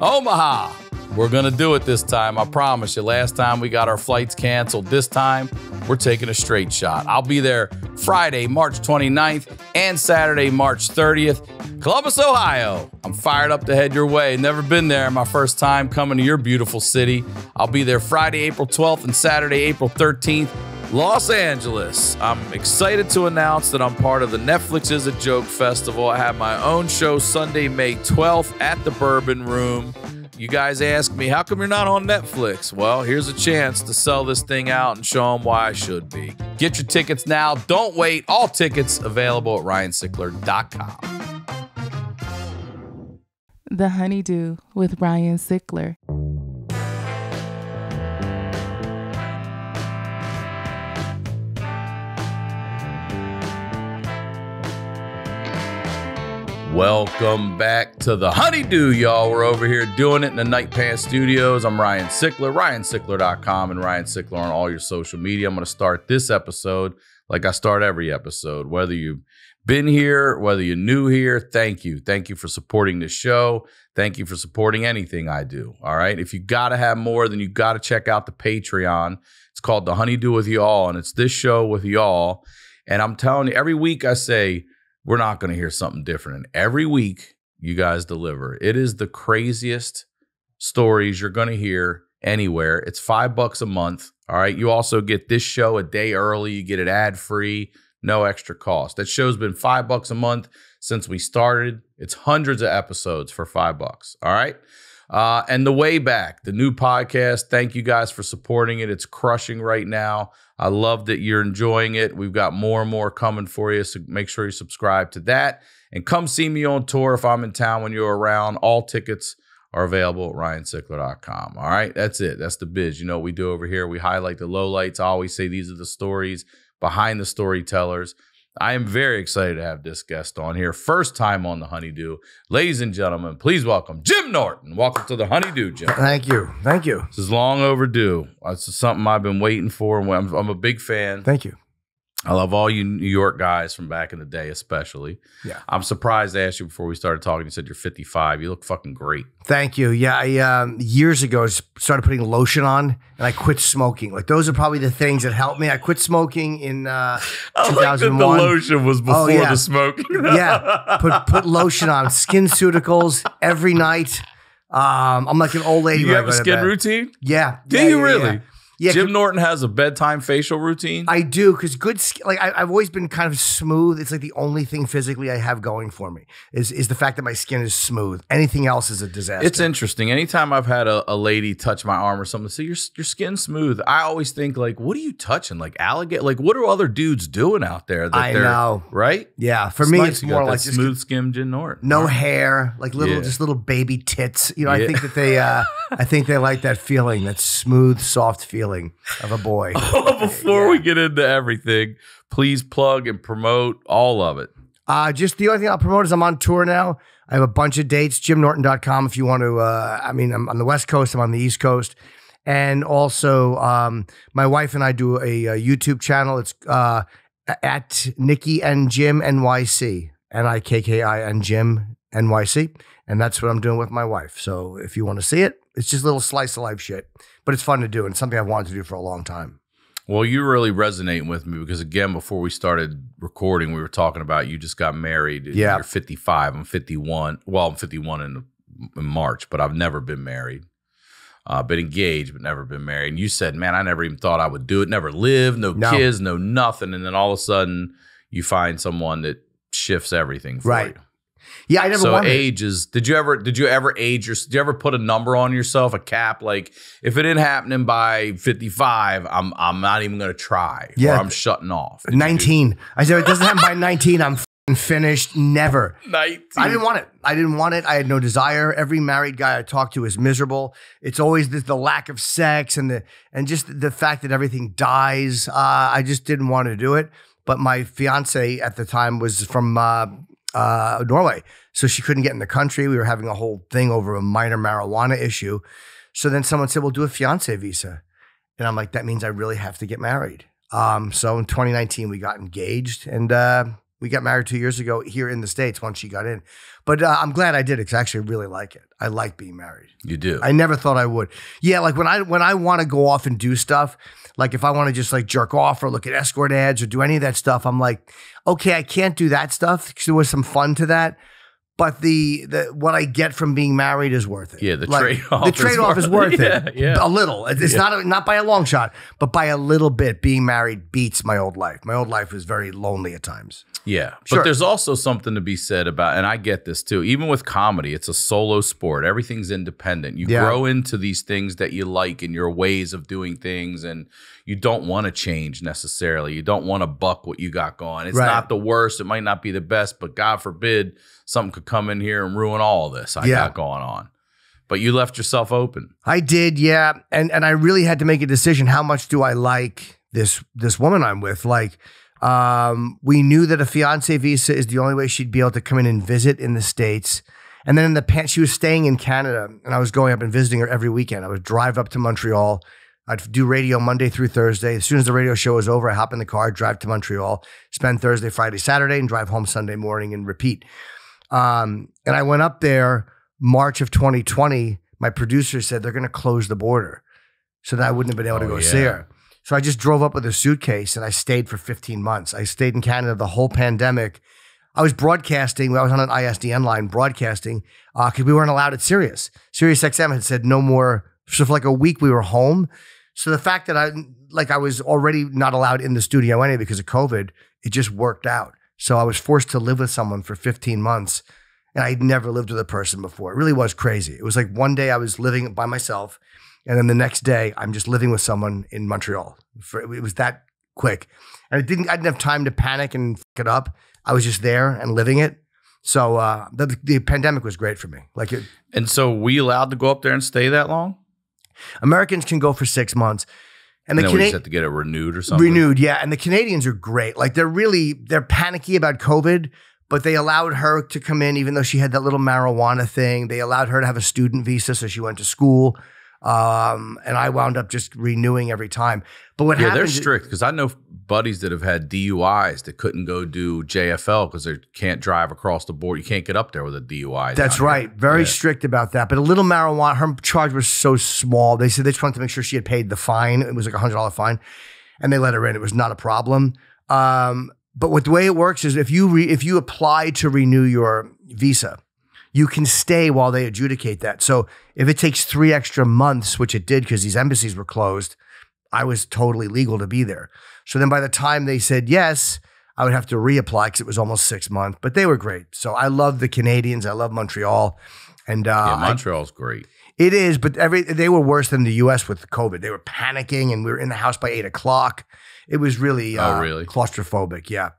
Omaha. We're going to do it this time. I promise you. Last time we got our flights canceled. This time we're taking a straight shot. I'll be there Friday, March 29th and Saturday, March 30th, Columbus, Ohio. I'm fired up to head your way. Never been there. My first time coming to your beautiful city. I'll be there Friday, April 12th and Saturday, April 13th. Los Angeles. I'm excited to announce that I'm part of the Netflix is a Joke Festival. I have my own show Sunday, May 12th at the Bourbon Room. You guys ask me, how come you're not on Netflix? Well, here's a chance to sell this thing out and show them why I should be. Get your tickets now. Don't wait. All tickets available at ryansickler.com. The Honeydew with Ryan Sickler. Welcome back to the Honeydew, y'all. We're over here doing it in the Night Pants Studios. I'm Ryan Sickler, ryansickler.com, and Ryan Sickler on all your social media. I'm going to start this episode like I start every episode. Whether you've been here, whether you're new here, thank you. Thank you for supporting the show. Thank you for supporting anything I do. All right. If you got to have more, then you got to check out the Patreon. It's called The Honeydew with Y'all, and it's this show with y'all. And I'm telling you, every week I say, we're not going to hear something different. And every week, you guys deliver. It is the craziest stories you're going to hear anywhere. It's five bucks a month. All right. You also get this show a day early. You get it ad free, no extra cost. That show's been five bucks a month since we started. It's hundreds of episodes for five bucks. All right. Uh, and the way back, the new podcast. Thank you guys for supporting it. It's crushing right now. I love that you're enjoying it. We've got more and more coming for you. So make sure you subscribe to that and come see me on tour if I'm in town when you're around. All tickets are available at ryansickler.com. All right. That's it. That's the biz. You know what we do over here? We highlight the lowlights. I always say these are the stories behind the storytellers. I am very excited to have this guest on here. First time on the Honeydew. Ladies and gentlemen, please welcome Jim Norton. Welcome to the Honeydew, Jim. Thank you. Thank you. This is long overdue. This is something I've been waiting for. I'm, I'm a big fan. Thank you. I love all you New York guys from back in the day, especially. Yeah. I'm surprised I asked you before we started talking. You said you're 55. You look fucking great. Thank you. Yeah, I um, years ago I started putting lotion on, and I quit smoking. Like those are probably the things that helped me. I quit smoking in uh, I like 2001. the lotion was before Oh, yeah. the smoking. yeah, put put lotion on, skin cuticles every night. Um, I'm like an old lady. you have a skin routine? Yeah. Do yeah, you yeah, really? Yeah. Yeah, Jim Norton has a bedtime facial routine. I do because good skin. Like I, I've always been kind of smooth. It's like the only thing physically I have going for me is is the fact that my skin is smooth. Anything else is a disaster. It's interesting. Anytime I've had a, a lady touch my arm or something, say your your skin's smooth. I always think like, what are you touching? Like alligator? Like what are other dudes doing out there? That I know. right? yeah, for me nice it's more like just smooth skin Jim Norton. no right. hair, like little Yeah. just little baby tits. You know, I think that they uh I think they like that feeling, that smooth, soft feeling of a boy. Before we get into everything, please plug and promote all of it. Uh, just the only thing I'll promote is I'm on tour now. I have a bunch of dates, jimnorton.com if you want to. Uh, I mean, I'm on the West Coast, I'm on the East Coast. And also, um, my wife and I do a, a YouTube channel. It's uh, at Nikki and Jim NYC, N I K K I and Jim NYC. And that's what I'm doing with my wife. So if you want to see it, it's just a little slice of life shit. But it's fun to do and something I've wanted to do for a long time. Well, you're really resonating with me because again, before we started recording, we were talking about you just got married. Yeah. You're 55. I'm 51. Well, I'm 51 in, in March, but I've never been married. Uh, been engaged, but never been married. And you said, man, I never even thought I would do it. Never lived, no, No. kids, no nothing. And then all of a sudden, you find someone that shifts everything for Right. you. Yeah, I never so wanted it. age is. Did you ever? Did you ever age your? Did you ever put a number on yourself, a cap? Like if it didn't happening by fifty five, I'm I'm not even gonna try. Yeah. or I'm shutting off. Did 19. I said, it doesn't happen by 19. I'm finished. Never. 19. I didn't want it. I didn't want it. I had no desire. Every married guy I talk to is miserable. It's always the, the lack of sex and the and just the fact that everything dies. Uh, I just didn't want to do it. But my fiance at the time was from uh, uh, Norway, so she couldn't get in the country. We were having a whole thing over a minor marijuana issue. So then someone said, "Well, do a fiance visa," and I'm like, "That means I really have to get married." Um, so in 2019, we got engaged, and uh, We got married two years ago here in the states once she got in, but uh, I'm glad I did because I actually really like it. I like being married. You do. I never thought I would. Yeah, like when I when I want to go off and do stuff, like if I want to just like jerk off or look at escort ads or do any of that stuff, I'm like, okay, I can't do that stuff because there was some fun to that. But the the what I get from being married is worth it. Yeah, the Like, trade-off The is trade off is worth- worth Yeah, it. yeah. A little. It's Yeah. not a, not by a long shot, but by a little bit. Being married beats my old life. My old life was very lonely at times. Yeah. Sure. But there's also something to be said about, and I get this too, even with comedy, it's a solo sport. Everything's independent. You grow into these things that you like and your ways of doing things, and you don't want to change necessarily. You don't want to buck what you got going. It's Right. not the worst. It might not be the best, but God forbid something could come in here and ruin all of this I Yeah. got going on. But you left yourself open. I did, yeah, and and I really had to make a decision. How much do I like this this woman I'm with? Like, um, we knew that a fiance visa is the only way she'd be able to come in and visit in the states. And then in the pan, she was staying in Canada, and I was going up and visiting her every weekend. I would drive up to Montreal. I'd do radio Monday through Thursday. As soon as the radio show was over, I hop in the car, drive to Montreal, spend Thursday, Friday, Saturday, and drive home Sunday morning and repeat. Um, and I went up there March of 2020. My producer said they're going to close the border, so that I wouldn't have been able to Oh, go see her. So I just drove up with a suitcase and I stayed for 15 months. I stayed in Canada the whole pandemic. I was broadcasting. I was on an ISDN line broadcasting because we weren't allowed at Sirius. Sirius XM had said no more. So for like a week we were home. So the fact that I like I was already not allowed in the studio anyway because of COVID, it just worked out. So I was forced to live with someone for 15 months. And I'd never lived with a person before. It really was crazy. It was like one day I was living by myself, and then the next day I'm just living with someone in Montreal. For, it was that quick, and it didn't. I didn't have time to panic and fuck it up. I was just there and living it. So uh, the, the pandemic was great for me. Like it, And so, we allowed to go up there and stay that long? Americans can go for six months, and the And then we Cana- have to get it renewed or something? renewed yeah and the canadians are great. Like they're really they're panicky about covid but they allowed her to come in even though she had that little marijuana thing. They allowed her to have a student visa so she went to school um, and i wound up just renewing every time. But what Yeah, happened they're strict because I know buddies that have had DUIs that couldn't go do JFL because they can't drive across the board. You can't get up there with a DUI. That's down here. right. Very Yeah. strict about that. But a little marijuana, her charge was so small. They said they just wanted to make sure she had paid the fine. It was like a hundred dollar fine, and they let her in. It was not a problem. Um, but what the way it works is if you re, if you apply to renew your visa, you can stay while they adjudicate that. So if it takes three extra months, which it did because these embassies were closed, I was totally legal to be there. So then by the time they said yes, I would have to reapply because it was almost six months. But they were great. So I love the Canadians. I love Montreal. And uh, Yeah, I- Montreal's great. it is, but every they were worse than the U.S. with COVID. They were panicking, and we were in the house by eight o'clock. It was really, Oh, uh, really? claustrophobic. Yeah,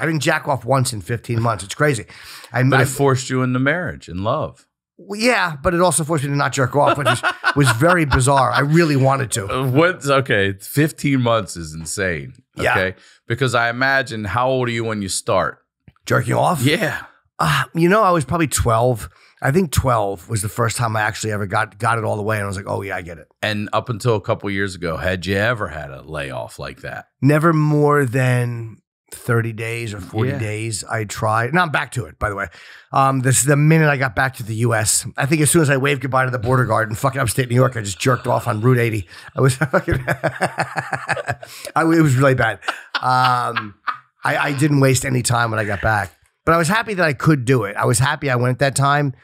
I didn't jack off once in fifteen months. It's crazy. I, But I- it forced you into marriage and love. Yeah, but it also forced me to not jerk off, which was, was very bizarre. I really wanted to. Uh, What's okay? 15 months is insane. Yeah. Okay. Because I imagine how old are you when you start? Jerking off? Yeah. Uh, you know, I was probably 12. I think 12 was the first time I actually ever got got it all the way. And I was like, oh, yeah, I get it. And up until a couple years ago, had you ever had a layoff like that? Never more than 30 days or 40 Yeah. days I tried. Now I'm back to it, by the way. Um, this is the minute I got back to the US. I think as soon as I waved goodbye to the border guard in fucking upstate New York, I just jerked off on Route 80. I was fucking, I, it was really bad. Um, I, I didn't waste any time when I got back, but I was happy that I could do it. I was happy I went at that time.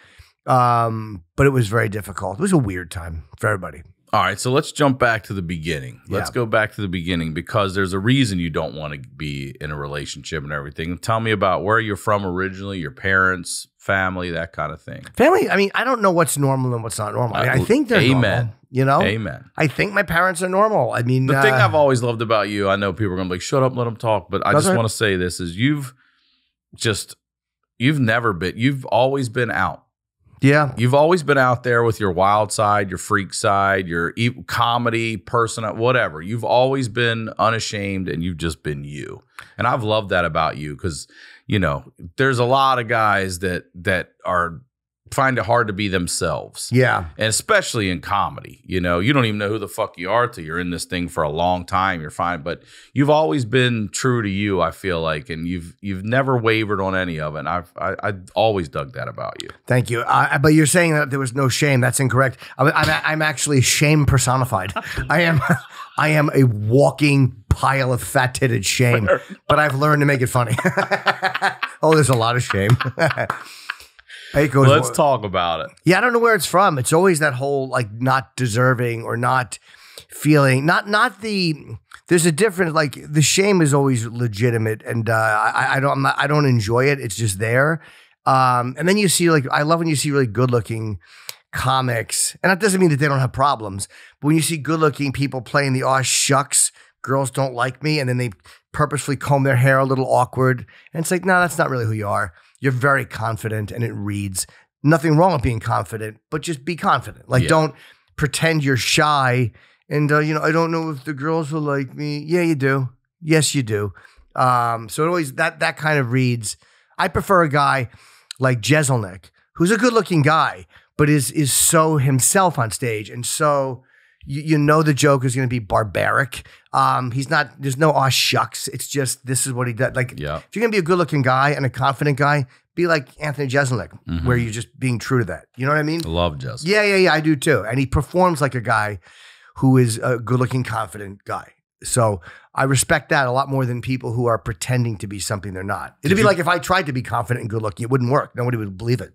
Um, but it was very difficult. It was a weird time for everybody. All right, so let's jump back to the beginning. Let's Yeah. go back to the beginning because there's a reason you don't want to be in a relationship and everything. Tell me about where you're from originally, your parents, family, that kind of thing. Family, I mean, I don't know what's normal and what's not normal. I, mean, I Uh, think they're amen. normal. You know, Amen. I think my parents are normal. I mean, The thing uh, I've always loved about you, I know people are going to be like, shut up, let them talk. But I just want to say this is you've just, you've never been, you've always been out. Yeah, You've always been out there with your wild side, your freak side, your e- comedy person, whatever. You've always been unashamed and you've just been you. And I've loved that about you because, you know, there's a lot of guys that that are find it hard to be themselves. Yeah. And especially in comedy, you know, you don't even know who the fuck you are till you're in this thing for a long time. You're fine, but you've always been true to you. I feel like, and you've you've never wavered on any of it. And I've I, I always dug that about you. Thank you. Uh, but you're saying that there was no shame. That's incorrect. I'm, I'm, I'm actually shame personified. I am I am a walking pile of fat titted shame, but I've learned to make it funny. oh, there's a lot of shame. goes. Let's talk about it. Yeah, I don't know where it's from. It's always that whole like not deserving or not feeling not not the there's a difference like the shame is always legitimate and uh I, I don't I'm not, I don't enjoy it. It's just there. Um and then you see like I love when you see really good looking comics and that doesn't mean that they don't have problems but when you see good looking people playing the aw shucks girls don't like me and then they purposefully comb their hair a little awkward and it's like no that's not really who you are you're very confident and it reads nothing wrong with being confident but just be confident. Like Yeah. don't pretend you're shy and uh, you know i don't know if the girls will like me. Yeah you do. Yes you do. Um, so it always that that kind of reads. I prefer a guy like jeselnik who's a good looking guy but is is so himself on stage and so you, you know the joke is going to be barbaric um, he's not there's no aw shucks it's just this is what he does like Yeah. if you're gonna be a good looking guy and a confident guy, be like Anthony Jeselnik, Mhm. where you're just being true to that. You know what I mean? Love Jeselnik. Yeah, yeah, yeah. I do too. And he performs like a guy who is a good looking, confident guy. So I respect that a lot more than people who are pretending to be something they're not. It'd Did be you- like if I tried to be confident and good looking, it wouldn't work. Nobody would believe it.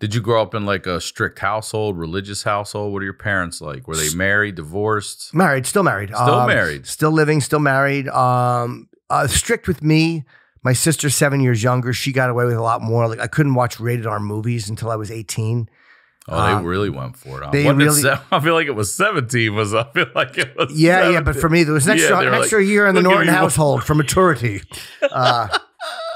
Did you grow up in like a strict household, religious household? What are your parents like? Were they married, divorced? Married, still married. Still Um, married. Still living, still married. Um, uh, strict with me. My sister's seven years younger. She got away with a lot more. Like I couldn't watch rated R movies until I was 18. Oh, they Um, really went for it. Huh? they really- I feel like it was 17. Was I feel like it was Yeah, yeah, but for me, there was an extra, an extra like, year in the "Look Norton household for maturity. Uh,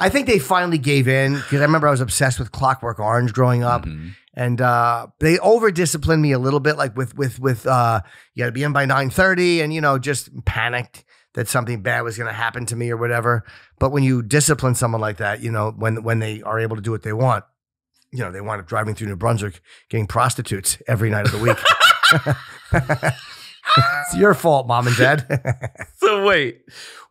I think they finally gave in because I remember I was obsessed with Clockwork Orange growing up, Mhm. and uh, they over disciplined me a little bit, like with with with uh, you got to be in by nine thirty, and you know just panicked that something bad was going to happen to me or whatever. But when you discipline someone like that, you know when when they are able to do what they want, you know they wind up driving through New Brunswick getting prostitutes every night of the week. it's your fault, mom and dad. So wait,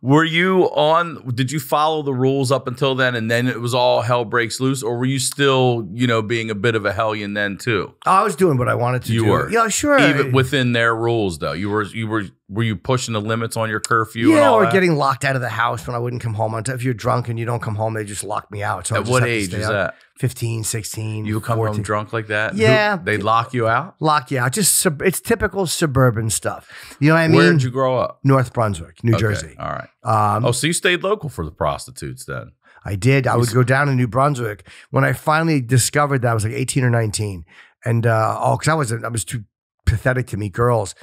were you on? Did you follow the rules up until then, and then it was all hell breaks loose, or were you still, you know, being a bit of a hellion then too? Oh, I was doing what I wanted to You do. were. yeah, sure. Even within their rules, though, you were you were were you pushing the limits on your curfew? and yeah, or that? getting locked out of the house when I wouldn't come home. If you're drunk and you don't come home, they just lock me out. So At what age is out. that? 15, 16, You would come 14. home drunk like that? Who- Yeah. they'd lock you out. Lock you out. Just sub- it's typical suburban stuff. You know what I mean? Where did you grow up? North Brunswick, New Okay, Jersey. All right. Um, Oh, so you stayed local for the prostitutes then? I did. I would go down to New Brunswick when I finally discovered that I was like 18 or 19. And uh, oh, because I was I was too pathetic to meet girls.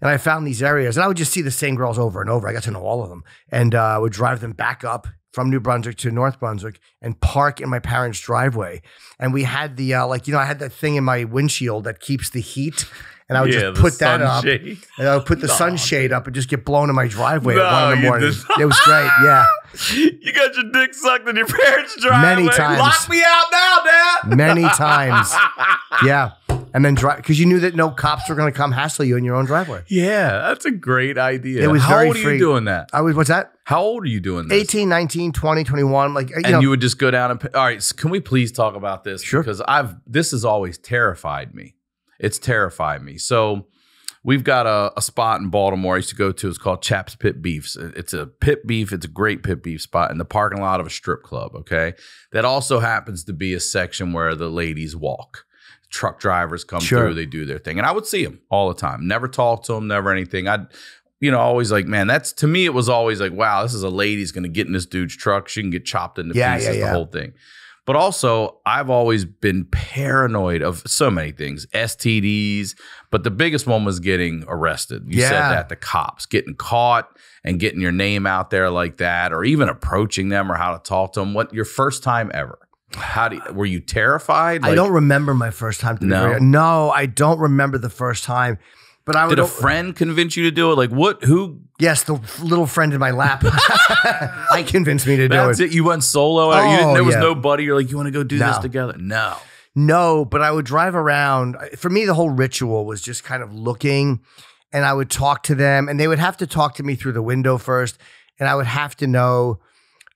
And I found these areas, and I would just see the same girls over and over. I got to know all of them, and uh, I would drive them back up from New Brunswick to North Brunswick and park in my parents' driveway. And we had the uh, like, you know, I had that thing in my windshield that keeps the heat, and I would Yeah, just put that up, sunshade. and I would put the sunshade up and just get blown in my driveway at one in the morning. It was great, yeah. You got your dick sucked in your parents' driveway. Many times. Lock me out now, Dad. Many times. Yeah. And then drive because you knew that no cops were going to come hassle you in your own driveway. Yeah, that's a great idea. It was How very old are you doing that? I was, what's that? How old are you doing this? 18, 19, 20, 21. Like, you and know, you would just go down and all right. So can we please talk about this? Sure. Because I've this has always terrified me. It's terrified me. So we've got a, a spot in Baltimore I used to go to. It's called Chaps Pit Beefs. It's a pit beef. It's a great pit beef spot in the parking lot of a strip club. Okay, that also happens to be a section where the ladies walk. Truck drivers come Sure. through. They do their thing, and I would see them all the time. Never talk to them. Never anything. I'd you know, always like, man, that's to me, it was always like, wow, this is a lady's gonna get in this dude's truck. She can get chopped into Yeah, pieces, yeah, yeah. the whole thing. But also, I've always been paranoid of so many things, STDs. But the biggest one was getting arrested. You said that the cops getting caught and getting your name out there like that, or even approaching them or how to talk to them. What your first time ever? How do you, were you terrified? I don't remember my first time. To No? very- no, I don't remember the first time. But I would. Did a friend convince you to do it? Like what? Who? yes, the little friend in my lap. I convinced me to do That's it. it. You went solo. you didn't, Oh, there was oh, yeah. no buddy. You're like, you want to go do this together? No. No, but I would drive around. For me, the whole ritual was just kind of looking, and I would talk to them, and they would have to talk to me through the window first, and I would have to know.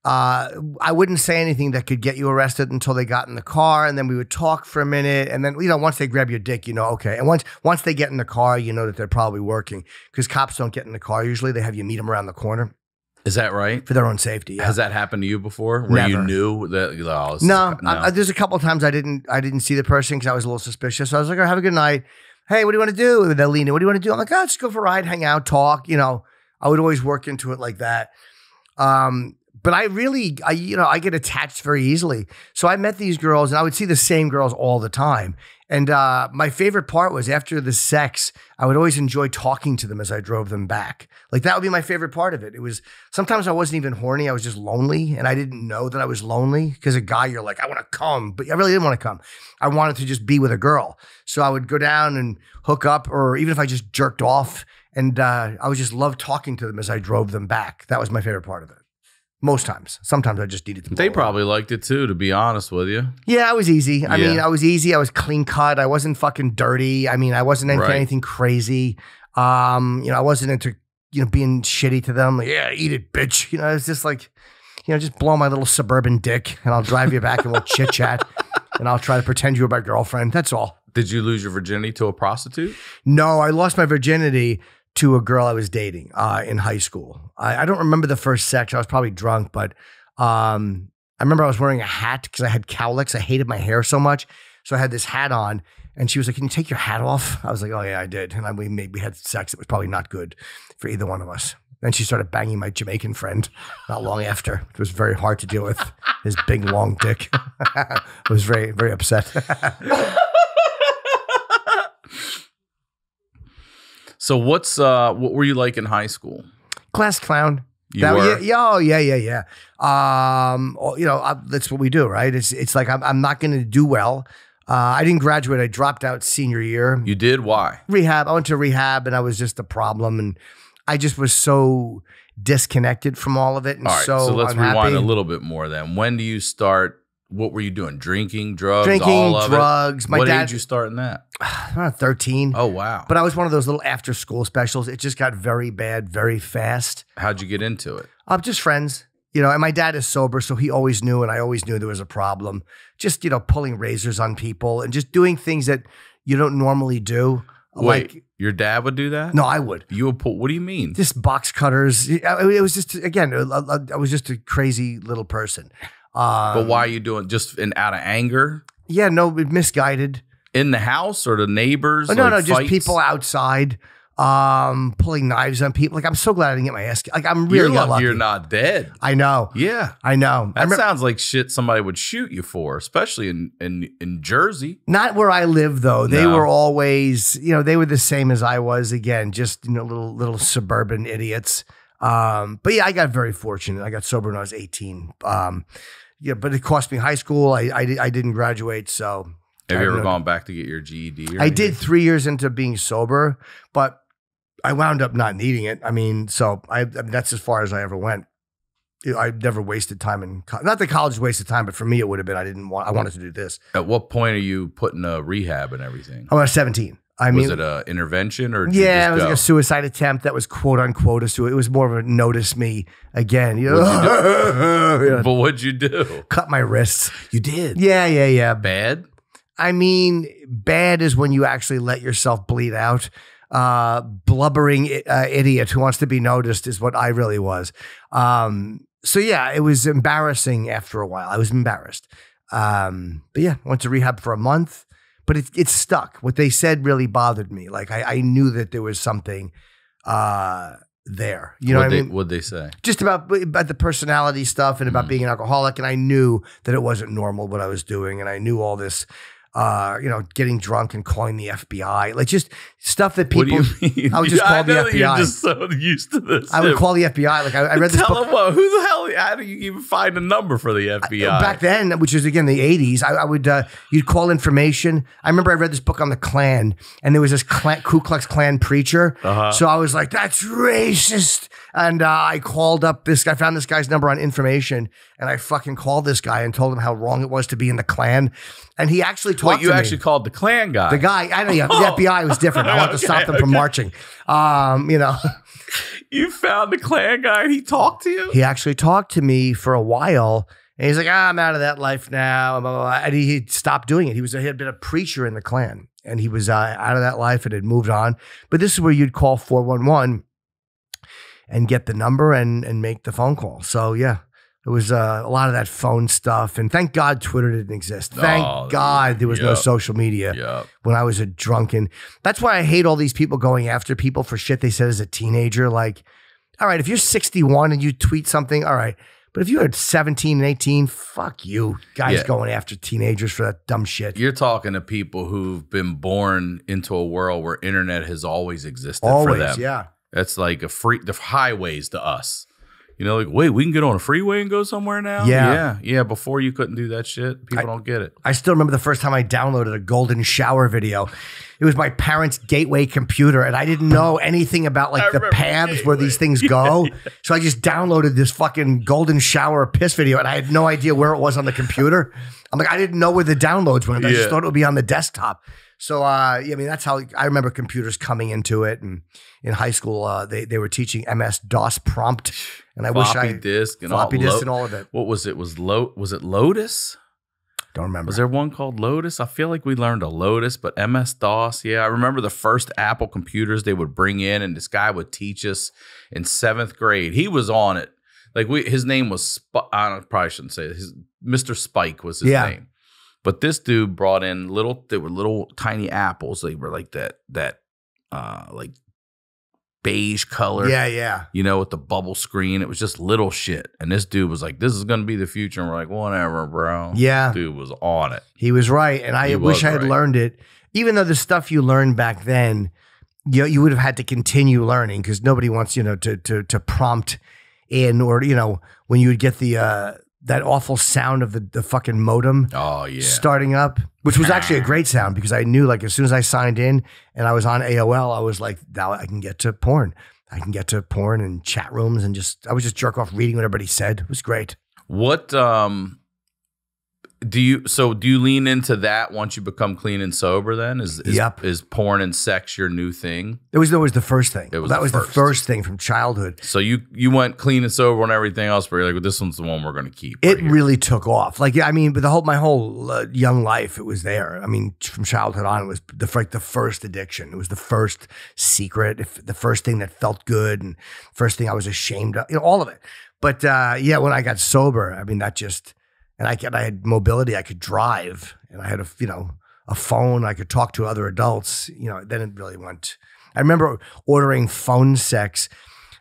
Uh, I wouldn't say anything that could get you arrested until they got in the car, and then we would talk for a minute, and then you know once they grab your dick, you know okay, and once once they get in the car, you know that they're probably working because cops don't get in the car usually; they have you meet them around the corner Is that right? for their own safety. Yeah. Has that happened to you before? Where you knew that? Oh, No, a- I, there's a couple of times I didn't I didn't see the person because I was a little suspicious. So I was like, oh, "Have a good night." Hey, what do you want to do? And they'll lean in. What do you want to do? I'm like, "Oh, just go for a ride, hang out, talk." You know, I would always work into it like that. Um, but I really, I you know, I get attached very easily. So I met these girls, and I would see the same girls all the time. And uh, my favorite part was after the sex, I would always enjoy talking to them as I drove them back. Like that would be my favorite part of it. It was sometimes I wasn't even horny. I was just lonely and I didn't know that I was lonely because a guy, you're like, I want to come, but I really didn't want to come. I wanted to just be with a girl. So I would go down and hook up, or even if I just jerked off. And uh, I would just love talking to them as I drove them back. That was my favorite part of it. Most times. Sometimes I just needed to. They probably liked it too, to be honest with you. Yeah, I was easy. I Yeah. mean, I was easy. I was clean cut. I wasn't fucking dirty. I mean, I wasn't into Right. anything crazy. Um, you know, I wasn't into you know being shitty to them. Like, yeah, eat it, bitch. You know, it's just like, you know, just blow my little suburban dick, and I'll drive you back, and we'll chit chat, and I'll try to pretend you were my girlfriend. That's all. Did you lose your virginity to a prostitute? No, I lost my virginity to a girl I was dating uh, in high school. I, I don't remember the first sex. I was probably drunk, but um, I remember I was wearing a hat because I had cowlicks. I hated my hair so much, so I had this hat on. And she was like, "Can you take your hat off?" I was like, "Oh yeah, I did." And I, we made we had sex. It was probably not good for either one of us. Then she started banging my Jamaican friend not long after. It was very hard to deal with his big long dick. I was very very upset. So what's uh what were you like in high school? Class clown. You That- were yeah, yeah, oh, yeah, yeah, yeah. Um, oh, you know, I, that's what we do, right? It's it's like I'm I'm not going to do well. Uh, I didn't graduate. I dropped out senior year. you did why? Rehab. I went to rehab, and I was just a problem, and I just was so disconnected from all of it, and All right, so, so, let's unhappy. rewind a little bit more then. When do you start what were you doing? Drinking, drugs, Drinking, all of drugs. it? My what dad- age you starting that? around thirteen. Oh wow. But I was one of those little after school specials. It just got very bad very fast. How'd you get into it? Uh, just friends, you know. And my dad is sober, so he always knew, and I always knew there was a problem. Just you know, pulling razors on people and just doing things that you don't normally do. Wait, Like, your dad would do that? no, I would You would pull what do you mean? just box cutters. It was just again, I was just a crazy little person. Um, but why are you doing just in out of anger? Yeah, no, misguided. In the house or the neighbors? Oh, no, or no, just fights? people outside, um, pulling knives on people. Like I'm so glad I didn't get my ass. Like I'm really You're lucky you're not dead. I know. Yeah. I know. I That remember- sounds like shit somebody would shoot you for, especially in in, in Jersey. Not where I live though. They No. were always, you know, they were the same as I was. Again, just you know, little little suburban idiots. Um, but yeah, I got very fortunate. I got sober when I was 18. Um, yeah, but it cost me high school. I I, I didn't graduate, so Have you ever know. gone back to get your GED? I did three years into being sober, but I wound up not needing it. I mean, so I, I mean, that's as far as I ever went. I never wasted time in co- not that college wasted time, but for me it would have been. I didn't want. I wanted to do this. At what point are you putting a rehab and everything? I was 17. I mean, was it an intervention or you Yeah, just it was go? like a suicide attempt that was quote unquote a suicide. It was more of a notice me again. You know, Yeah, but what'd you do? cut my wrists. You did. Yeah, yeah, yeah. Bad. I mean, bad is when you actually let yourself bleed out. Uh, blubbering uh, idiot who wants to be noticed is what I really was. Um, so yeah, it was embarrassing after a while. I was embarrassed. Um, but yeah, went to rehab for a month, but it, it stuck. What they said really bothered me. Like I, I knew that there was something uh, there. You know what, what'd I they, mean? What'd they say? just about about the personality stuff and about Mhm. being an alcoholic and i knew that it wasn't normal what i was doing and i knew all this uh you know getting drunk and calling the fbi like just stuff that people what do you mean? I would just I call the that You're FBI. just so used to this. i would call the fbi like i, I read this Tell book them what? Who the hell? How do you even find a number for the FBI? back then, which is again the '80s, I, I would uh, you'd call information. I remember I read this book on the Klan, and there was this Klan, Ku Klux Klan preacher. Uh-huh. So I was like, "That's racist," and uh, I called up this guy, found this guy's number on information, and I fucking called this guy and told him how wrong it was to be in the Klan, and he actually talk Wait, you actually me. called the Klan guy. The guy, I know, yeah, the FBI was different. I wanted to stop them from marching. Um, you know, You found the Klan guy and he talked to you? he actually talked to me for a while, and he's like, ah, "I'm out of that life now," blah, blah, blah. and he, he stopped doing it. He was he had been a preacher in the Klan, and he was uh, out of that life and had moved on. But this is where you'd call four one one and get the number and and make the phone call. So yeah. It was uh, a lot of that phone stuff, and thank God Twitter didn't exist. Thank Oh, God there was no social media Yeah. when I was a drunken. That's why I hate all these people going after people for shit they said as a teenager. Like, all right, if you're 61 and you tweet something, all right. But if you're 17 and 18, fuck you. Guys Yeah. going after teenagers for that dumb shit. You're talking to people who've been born into a world where internet has always existed for Always, them. yeah. That's like a free the highways to us. You know, like, wait, we can get on a freeway and go somewhere now? Yeah. Yeah. Yeah. Before you couldn't do that shit. People I- don't get it. I still remember the first time I downloaded a golden shower video. It was my parents' gateway computer, and I didn't know anything about like I the paths where these things go. So I just downloaded this fucking golden shower piss video, and I had no idea where it was on the computer. I'm like, I didn't know where the downloads went. I Yeah. just thought it would be on the desktop. So uh, yeah, I mean that's how I remember computers coming into it. And in high school, uh, they they were teaching MS DOS prompt, and I floppy wish I disk and floppy all disk and all of it. What was it? Was Lo- was it Lotus? Don't remember. Was there one called Lotus? I feel like we learned a Lotus, but MS DOS. Yeah, I remember the first Apple computers they would bring in, and this guy would teach us in seventh grade. He was on it. Like we, his name was. Sp- I don't, probably shouldn't say it. his Mr. Spike was his Yeah. name. But this dude brought in little. They were little tiny apples. They were like that. That uh like beige color. Yeah, yeah. You know, with the bubble screen. It was just little shit. And this dude was like, "This is gonna be the future." And we're like, "Whatever, bro." Yeah. Dude was on it. He was right, and I He wish I had right. learned it. Even though the stuff you learned back then, you you would have had to continue learning because nobody wants you know to to to prompt in or you know when you would get the uh, that awful sound of the the fucking modem Oh yeah. starting up, which was actually a great sound because I knew like as soon as I signed in and I was on AOL, I was like, now I can get to porn. I can get to porn and chat rooms and just I was just jerk off reading what everybody said. It was great. What um do you so do you lean into that once you become clean and sober then? Is is, Yep. is porn and sex your new thing? It was was the first thing. It was that the was first. the first thing from childhood. So you you went clean and sober on everything else, but you're like, well, this one's the one we're gonna keep. It right really took off. Like I mean, but the whole my whole uh, young life, it was there. I mean, from childhood on, it was the like the first addiction. It was the first secret, if the first thing that felt good, and first thing I was ashamed of. You know, all of it. But uh, yeah, when I got sober, I mean, that just and I could, I had mobility. I could drive, and I had a you know a phone. I could talk to other adults. You know, then it really went. I remember ordering phone sex.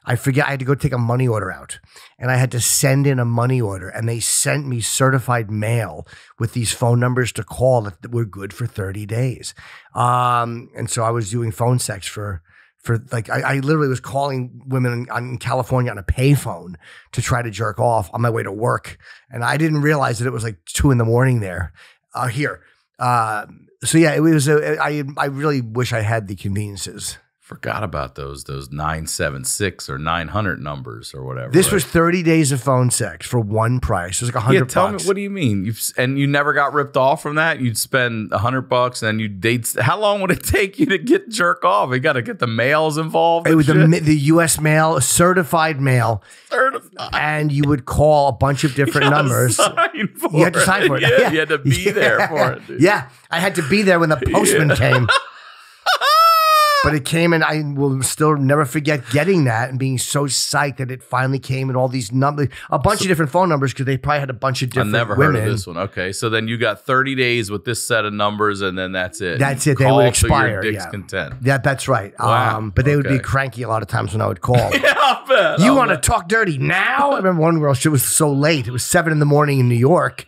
I forget I had to go take a money order out and I had to send in a money order and they sent me certified mail with these phone numbers to call that were good for 30 days. Um, and so I was doing phone sex for for like I, I literally was calling women in, in California on a payphone to try to jerk off on my way to work, and I didn't realize that it was like two in the morning there. Uh, here, uh, so yeah, it was. A, I I really wish I had the conveniences. Forgot about those those nine seven six or nine hundred numbers or whatever. This right? was 30 days of phone sex for one price. It was like a yeah. hundred Tell bucks. me what do you mean? You and you never got ripped off from that? You'd spend a hundred bucks and then you date. How long would it take you to get jerk off? You got to get the mails involved. it was the, the U.S. mail, certified mail, certified. and you would call a bunch of different gotta numbers. You had to sign for it. Yeah, you had to be Yeah. there for it. Dude. Yeah, I had to be there when the postman Yeah. came. But it came, and I will still never forget getting that and being so psyched that it finally came and all these numbers, a bunch of different phone numbers because they probably had a bunch of different. I never women. heard of this one. Okay, so then you got 30 days with this set of numbers, and then that's it. That's You it. They call would expire, dick's yeah. content. Yeah, that's right. Wow, Um, but they would be cranky a lot of times when I would call. Yeah. You want to talk dirty now? I remember one girl, she was so late. It was seven in the morning in New York.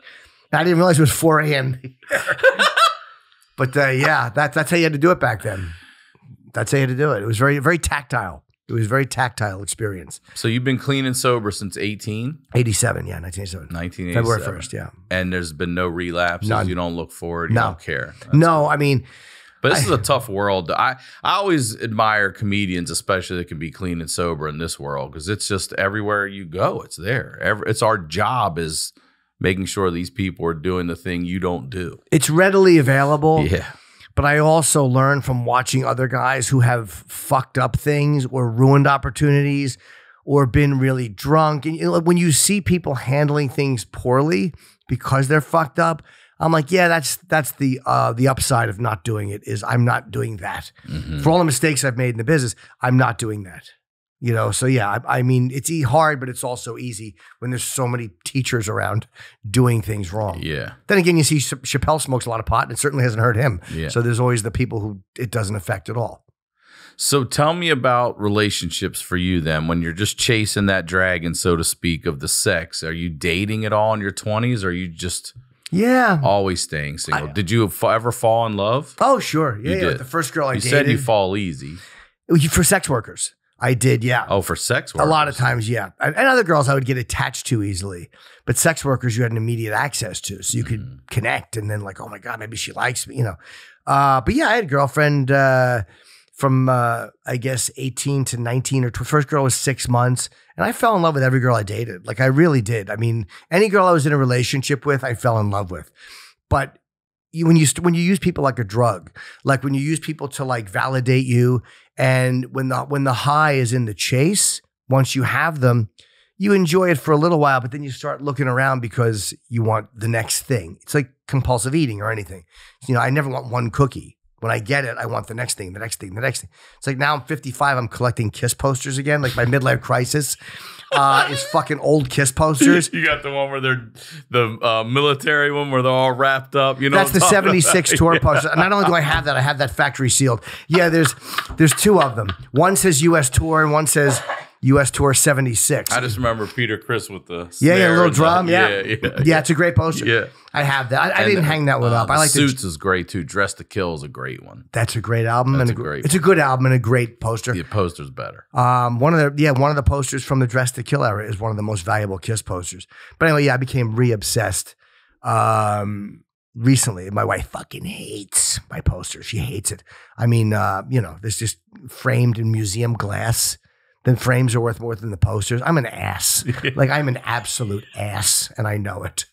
I didn't realize it was 4 a.m. but uh, yeah, that, that's how you had to do it back then. That's how you had to do it. It was very, very tactile. It was a very tactile experience. So you've been clean and sober since 18, 87, yeah, 1987. 1987. February 1st, yeah. And there's been no relapses. None. You don't look forward. You No. don't care. That's- No, I mean, But this is a tough world. I, I always admire comedians, especially that can be clean and sober in this world, because it's just everywhere you go, it's there. Every, it's our job is making sure these people are doing the thing you don't do. It's readily available. Yeah. But I also learned from watching other guys who have fucked up things or ruined opportunities or been really drunk. And you know, when you see people handling things poorly because they're fucked up, I'm like, yeah, that's that's the uh, the upside of not doing it is I'm not doing that. Mhm. For all the mistakes I've made in the business, I'm not doing that. You know, so yeah, I, I mean, it's e- hard, but it's also easy when there's so many teachers around doing things wrong. Yeah. Then again, you see Ch- Chappelle smokes a lot of pot, and it certainly hasn't hurt him. Yeah. So there's always the people who it doesn't affect at all. So tell me about relationships for you then when you're just chasing that dragon, so to speak, of the sex. Are you dating at all in your 20s or are you just Yeah. always staying single? I- Did you f- ever fall in love? Oh, sure. Yeah, You yeah. did. The first girl I you dated said you fall easy. for sex workers. I did, yeah. Oh, for sex a lot of times, yeah. And other girls I would get attached to easily, but sex workers you had an immediate access to, so you could Mm-hmm. connect, and then like, oh my god, maybe she likes me, you know. Uh, but yeah, I had a girlfriend uh, from uh, I guess eighteen to nineteen, or tw- first girl was six months, and I fell in love with every girl I dated. Like I really did. I mean, any girl I was in a relationship with, I fell in love with. But you, when you st- when you use people like a drug, like when you use people to like validate you, and when the when the high is in the chase, once you have them, you enjoy it for a little while, but then you start looking around because you want the next thing. It's like compulsive eating or anything. You know, I never want one cookie. When I get it, I want the next thing, the next thing, the next thing. It's like now I'm 55, I'm collecting Kiss posters again. Like my midlife crisis uh, is fucking old Kiss posters. You got the one where they're the uh, military one where they're all wrapped up. You know, That's the what I'm talking 76 about? tour Yeah. poster. And not only do I have that, I have that factory sealed. Yeah, there's there's two of them. One says US tour and one says US tour 76. I just remember Peter Criss with the yeah, yeah, little and the- drum. Yeah. yeah, yeah, yeah, it's a great poster. yeah. I have that. I, I didn't hang that one uh, up. I the like the Suits is great too. Dress to Kill is a great one. That's a great album That's and a a, great It's a good album and a great poster. The poster's better. Um, one of the yeah, one of the posters from the Dress to Kill era is one of the most valuable Kiss posters. But anyway, yeah, I became re-obsessed um, recently. My wife fucking hates my poster. She hates it. I mean, uh, you know, this just framed in museum glass. Then frames are worth more than the posters. I'm an ass. like I'm an absolute ass, and I know it.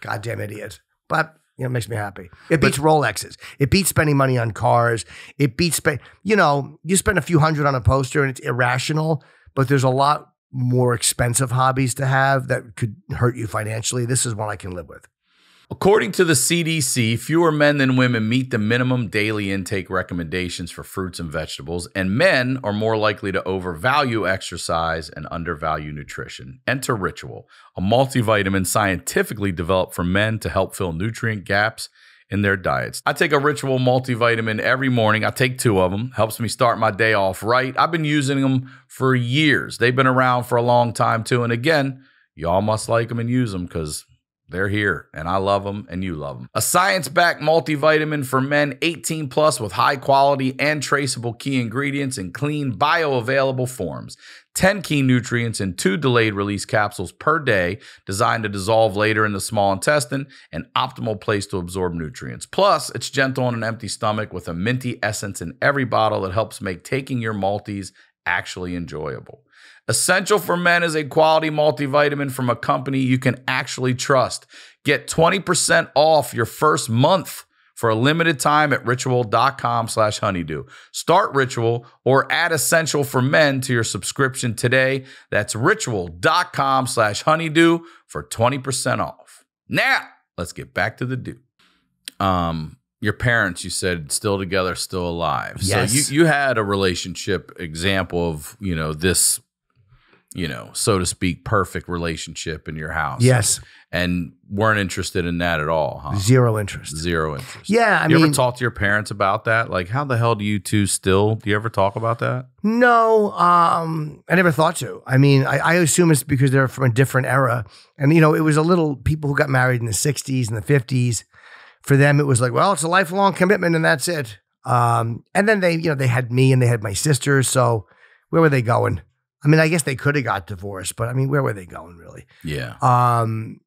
Goddamn idiot. But you know, it makes me happy. It beats Rolexes. It beats spending money on cars. It beats spend. You know, you spend a few hundred on a poster and it's irrational. But there's a lot more expensive hobbies to have that could hurt you financially. This is one I can live with. According to the CDC, fewer men than women meet the minimum daily intake recommendations for fruits and vegetables, and men are more likely to overvalue exercise and undervalue nutrition. Enter Ritual, a multivitamin scientifically developed for men to help fill nutrient gaps in their diets. I take a Ritual multivitamin every morning. I take two of them. Helps me start my day off right. I've been using them for years. They've been around for a long time too. And again, y'all must like them and use them because they're here and I love them and you love them. A science backed multivitamin for men 18 plus with high quality and traceable key ingredients in clean, bioavailable forms. 10 key nutrients in two delayed release capsules per day, designed to dissolve later in the small intestine, an optimal place to absorb nutrients. Plus, it's gentle on an empty stomach with a minty essence in every bottle that helps make taking your multi actually enjoyable. Essential for Men is a quality multivitamin from a company you can actually trust. Get 20% off your first month for a limited time at ritual.com slash honeydew. Start Ritual or add Essential for Men to your subscription today. That's ritual.com slash honeydew for 20% off. Now, let's get back to the do. Um, your parents, you said, still together, still alive. Yes. So you, you had a relationship example of, you know, this, you know, so to speak, perfect relationship in your house. Yes, And weren't interested in that at all, huh? zero interest. Zero interest. Yeah, I you mean, ever talk to your parents about that? Like, how the hell do you two still? Do you ever talk about that? No, um, I never thought to. I mean, I, I assume it's because they're from a different era. And, you know, it was a little people who got married in the 60s and the 50s. For them, it was like, well, it's a lifelong commitment and that's it. Um, and then they, you know, they had me and they had my sisters. So where were they going? I mean, I guess they could have got divorced, but I mean, where were they going really? Yeah. Um,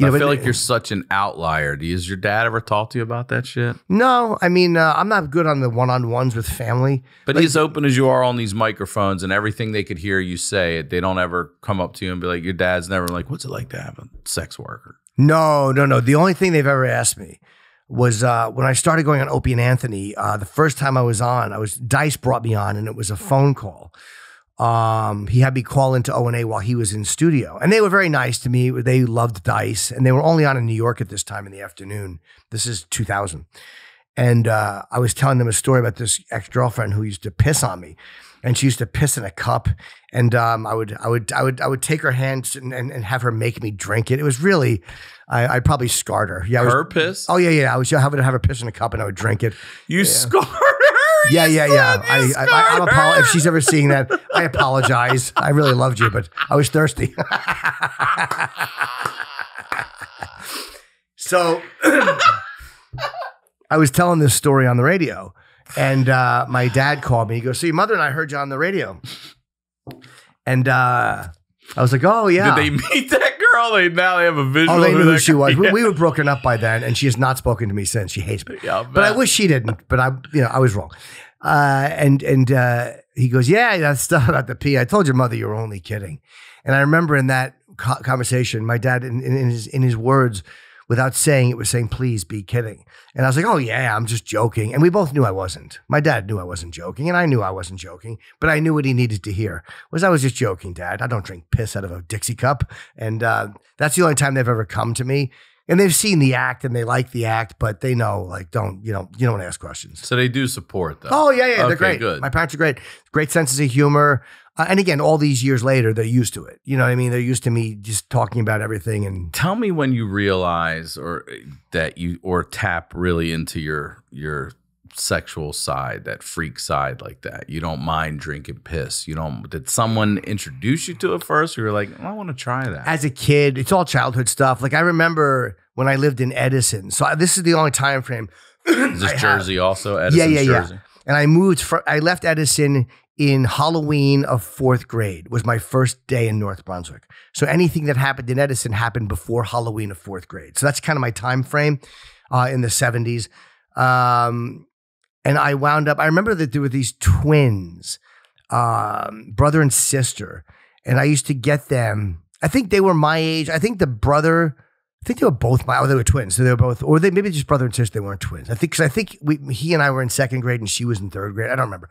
You I know, feel but- like you're such an outlier. Does your dad ever talk to you about that shit? No, I mean, uh, I'm not good on the one on ones with family. But as open as you are on these microphones and everything they could hear you say, they don't ever come up to you and be like, your dad's never like, what's it like to have a sex worker? No, no, no. The only thing they've ever asked me was uh, when I started going on Opie and Anthony. Uh, the first time I was on, I was Dice brought me on, and it was a phone call. Um, he had me call into O and A while he was in studio, and they were very nice to me. They loved Dice, and they were only on in New York at this time in the afternoon. This is 2000, and uh, I was telling them a story about this ex girlfriend who used to piss on me, and she used to piss in a cup, and um, I would, I would, I would, I would take her hands and, and, and have her make me drink it. It was really, I, I probably scarred her. Yeah, I was, Her piss? Oh yeah, yeah. I was having to have her piss in a cup, and I would drink it. You scarred her. Yeah, yeah, yeah. I, I, I, I'm scarred if she's ever seeing that, I apologize. I really loved you, but I was thirsty. so I was telling this story on the radio, and uh, my dad called me. He goes, "So your mother and I heard you on the radio," and uh, I was like, "Oh yeah." Did they meet that They now they have a visual. Oh, they knew who she was. We, we were broken up by then, and she has not spoken to me since. She hates me. Yeah, But I wish she didn't. But I, you know, I was wrong. Uh, and and uh, he goes, yeah, that stuff about the pee. I told your mother you were only kidding. And I remember in that co- conversation, my dad, in, in his in his words, without saying it, was saying, "Please be kidding." And I was like, "Oh yeah, I'm just joking." And we both knew I wasn't. My dad knew I wasn't joking, and I knew I wasn't joking. But I knew what he needed to hear was I was just joking, Dad. I don't drink piss out of a Dixie cup, and uh, that's the only time they've ever come to me. And they've seen the act and they like the act, but they know, like, don't you know, you don't ask questions. So they do support though. Oh yeah, yeah, Okay, they're great. good. My parents are great. Great senses of humor. Uh, and again, all these years later, they're used to it. You know what I mean? They're used to me just talking about everything. And Tell me when you realize or that you or tap really into your your sexual side, that freak side like that. You don't mind drinking piss. You don't did someone introduce you to it first? You were like, I want to try that. as a kid, it's all childhood stuff. Like I remember when I lived in Edison. So I, this is the only time frame. Is this I have. Jersey also? Edison's yeah, yeah, Jersey? yeah. And I moved. For, I left Edison in Halloween of fourth grade. Was my first day in North Brunswick. So anything that happened in Edison happened before Halloween of fourth grade. So that's kind of my time frame uh, in the seventies. Um, and I wound up. I remember that there were these twins, um, brother and sister, and I used to get them. I think they were my age. I think the brother. I think they were both my. Oh, they were twins. So they were both, or they maybe just brother and sister. They weren't twins. I think because I think we, he and I were in second grade and she was in third grade. I don't remember,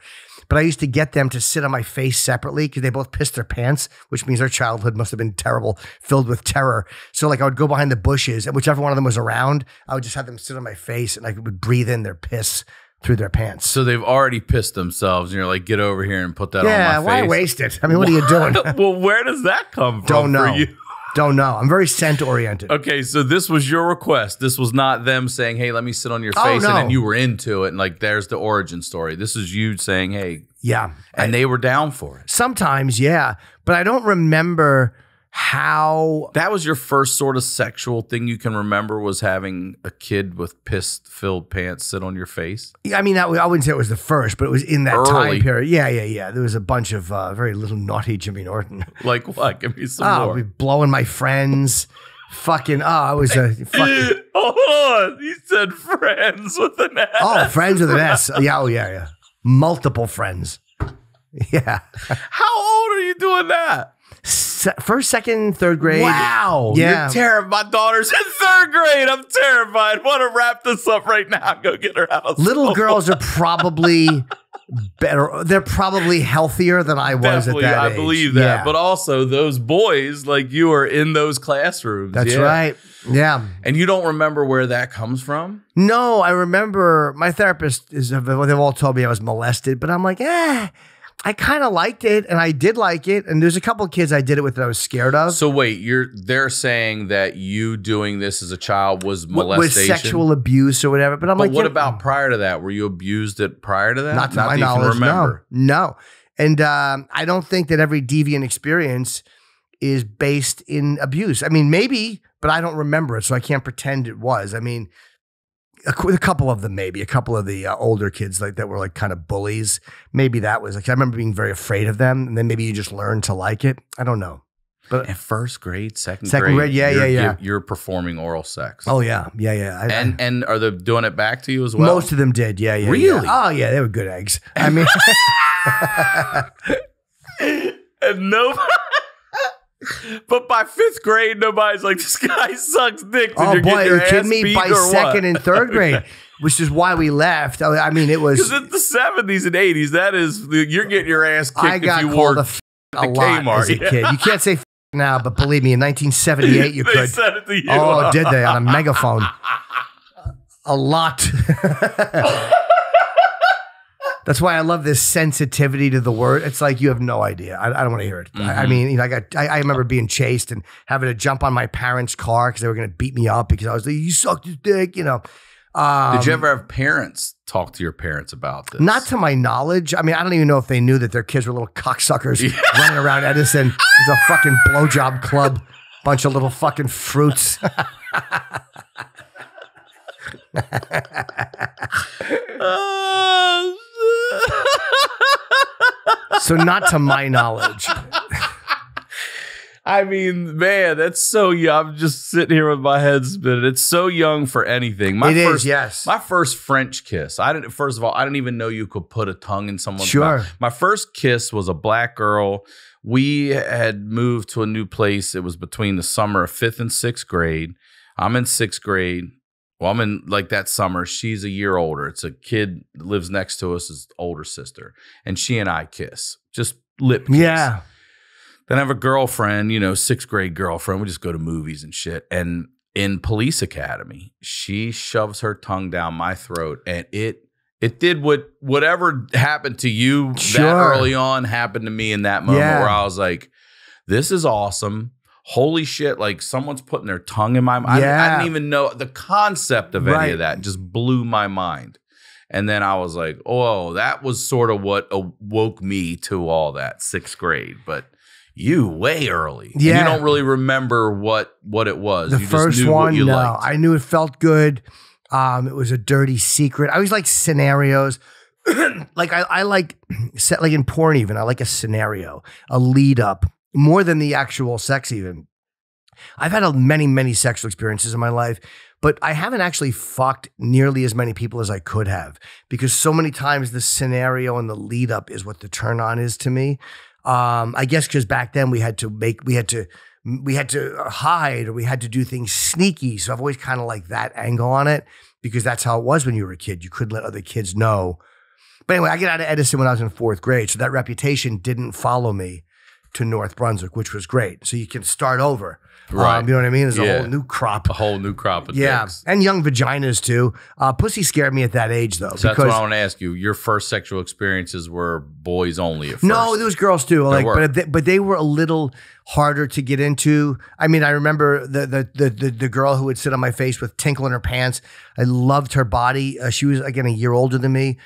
but I used to get them to sit on my face separately because they both pissed their pants, which means their childhood must have been terrible, filled with terror. So like I would go behind the bushes and whichever one of them was around, I would just have them sit on my face and I would breathe in their piss through their pants. So they've already pissed themselves, and you're like, get over here and put that yeah, on my face. why waste it? I mean, what are you doing? well, where does that come from Don't know. Don't know. I'm very scent oriented. Okay, so this was your request. This was not them saying, "Hey, let me sit on your Oh, face," and then you were into it, and like, there's the origin story. This is you saying, "Hey," Yeah. and they were down for it. Sometimes, yeah. But I don't remember how That was your first sort of sexual thing you can remember was having a kid with piss-filled pants sit on your face. yeah, I mean, that, I wouldn't say it was the first, but it was in that Early. time period. Yeah, yeah, yeah. There was a bunch of uh, very little naughty Jimmy Norton. Like what? Give me some Oh, more. be blowing my friends. Fucking, oh, I was a fucking, on, you said friends with an S. oh, friends with an S. Yeah, oh, yeah, yeah. Multiple friends. Yeah. How old are you doing that? Se- first, second, third grade. Wow. Yeah. You're terrified. My daughter's in third grade. I'm terrified. Want to wrap this up right now go get her out of Little school. girls are probably better. They're probably healthier than I was Definitely, at that I age. believe that. Yeah. But also, those boys, like you are in those classrooms. That's Yeah. right. Yeah. And you don't remember where that comes from? No, I remember my therapist is they've all told me I was molested, but I'm like, eh, I kind of liked it and I did like it. And there's a couple of kids I did it with that I was scared of. So wait, you're they're saying that you doing this as a child was molestation. with sexual abuse or whatever. But I'm but like, what yeah, about prior to that? Were you abused it prior to that? not to my that you can knowledge? remember. No, no. And um, I don't think that every deviant experience is based in abuse. I mean, maybe, but I don't remember it, so I can't pretend it was. I mean, a, a couple of them, maybe a couple of the uh, older kids like that were like kind of bullies. Maybe that was like I remember being very afraid of them, and then maybe you just learn to like it. I don't know. But In first grade, second, Second grade, yeah, yeah, yeah. You're, you're performing oral sex. oh yeah, yeah, yeah. I- I- and and are they doing it back to you as well? most of them did. Yeah, yeah. Really? Yeah. Oh yeah, they were good eggs. I mean, and no. But by fifth grade, nobody's like, "This guy sucks dick." Did oh you boy, are you kidding me? By second what? and third grade, which is why we left. I mean, it was. Because in the seventies and eighties, that is you're getting your ass kicked I got if you called a f- a the lot Kmart, as a yeah. kid. You can't say f- now, but believe me, in 1978 you they could. said it to you. Oh, did they on a megaphone? A lot. That's why I love this sensitivity to the word. It's like you have no idea. I, I don't want to hear it. I, I Mhm. mean, you know, I got. I, I remember being chased and having to jump on my parents' car because they were going to beat me up because I was like, "You sucked his dick," you know. Um, Did you ever have parents talk to your parents about this? Not to my knowledge. I mean, I don't even know if they knew that their kids were little cocksuckers running around Edison. It's a fucking blowjob club. Bunch of little fucking fruits. Oh, so not to my knowledge. I mean, man, that's so young. I'm just sitting here with my head spinning. It's so young for anything. My It is, first, yes. My first French kiss. I didn't. First of all, I didn't even know you could put a tongue in someone's Sure. mouth. My first kiss was a black girl. We had moved to a new place. It was between the summer of fifth and sixth grade. I'm in sixth grade. Well, I'm in like that summer. She's a year older. It's a kid that lives next to us, his older sister, and she and I kiss, just lip kiss. Yeah. Then I have a girlfriend, you know, sixth grade girlfriend. We just go to movies and shit. And in police academy, she shoves her tongue down my throat, and it it did what whatever happened to you that early on happened to me in that moment Yeah. where I was like, "This is awesome." Holy shit! Like someone's putting their tongue in my mouth. I, didn't- I didn't even know the concept of any of that. Just blew my mind. And then I was like, "Oh, that was sort of what awoke me to all that sixth grade." But you way early. And Yeah. you don't really remember what what it was. The you just first knew what one, you no. liked. I knew it felt good. Um, it was a dirty secret. I always like scenarios. like I, I like set like in porn even. I like a scenario, a lead up more than the actual sex even. I've had a, many, many sexual experiences in my life, but I haven't actually fucked nearly as many people as I could have because so many times the scenario and the lead up is what the turn on is to me. Um, I guess because back then we had to make, we had to, we had to hide or we had to do things sneaky. So I've always kind of like that angle on it because that's how it was when you were a kid. You couldn't let other kids know. But anyway, I get out of Edison when I was in fourth grade. So that reputation didn't follow me to North Brunswick, which was great. So you can start over. Right. Um, you know what I mean? There's a whole new crop. a whole new crop of Yeah. dicks. And young vaginas too. Uh, pussy scared me at that age though. So that's what I want to ask you. Your first sexual experiences were boys only at first. No, there was girls too. Like, were. but they, but they were a little harder to get into. I mean, I remember the the the the, the girl who would sit on my face with tinkle in her pants. I loved her body. Uh, she was again a year older than me.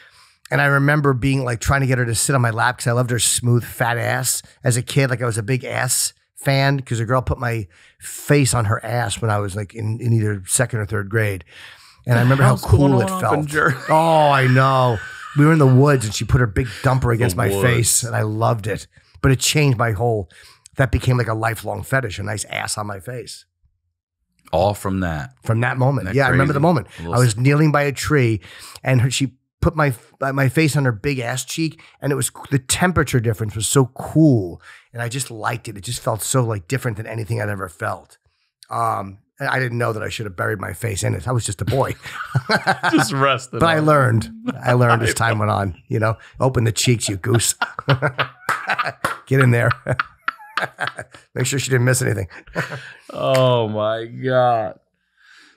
And I remember being like trying to get her to sit on my lap because I loved her smooth fat ass as a kid. Like I was a big ass fan because a girl put my face on her ass when I was like in, in either second or third grade. And I remember how cool it on up in felt. Oh, I know. We were in the woods and she put her big dumper against my woods. face and I loved it. But it changed my whole, that became like a lifelong fetish, a nice ass on my face all from that. from that moment. That yeah, I remember the moment. I was kneeling by a tree and her, she put my uh, my face on her big ass cheek and it was the temperature difference was so cool and I just liked it. It just felt so like different than anything I'd ever felt. Um, I didn't know that I should have buried my face in it. I was just a boy. Just rested. But I learned. I learned as time went on. You know, open the cheeks, you goose. Get in there. Make sure she didn't miss anything. Oh my god.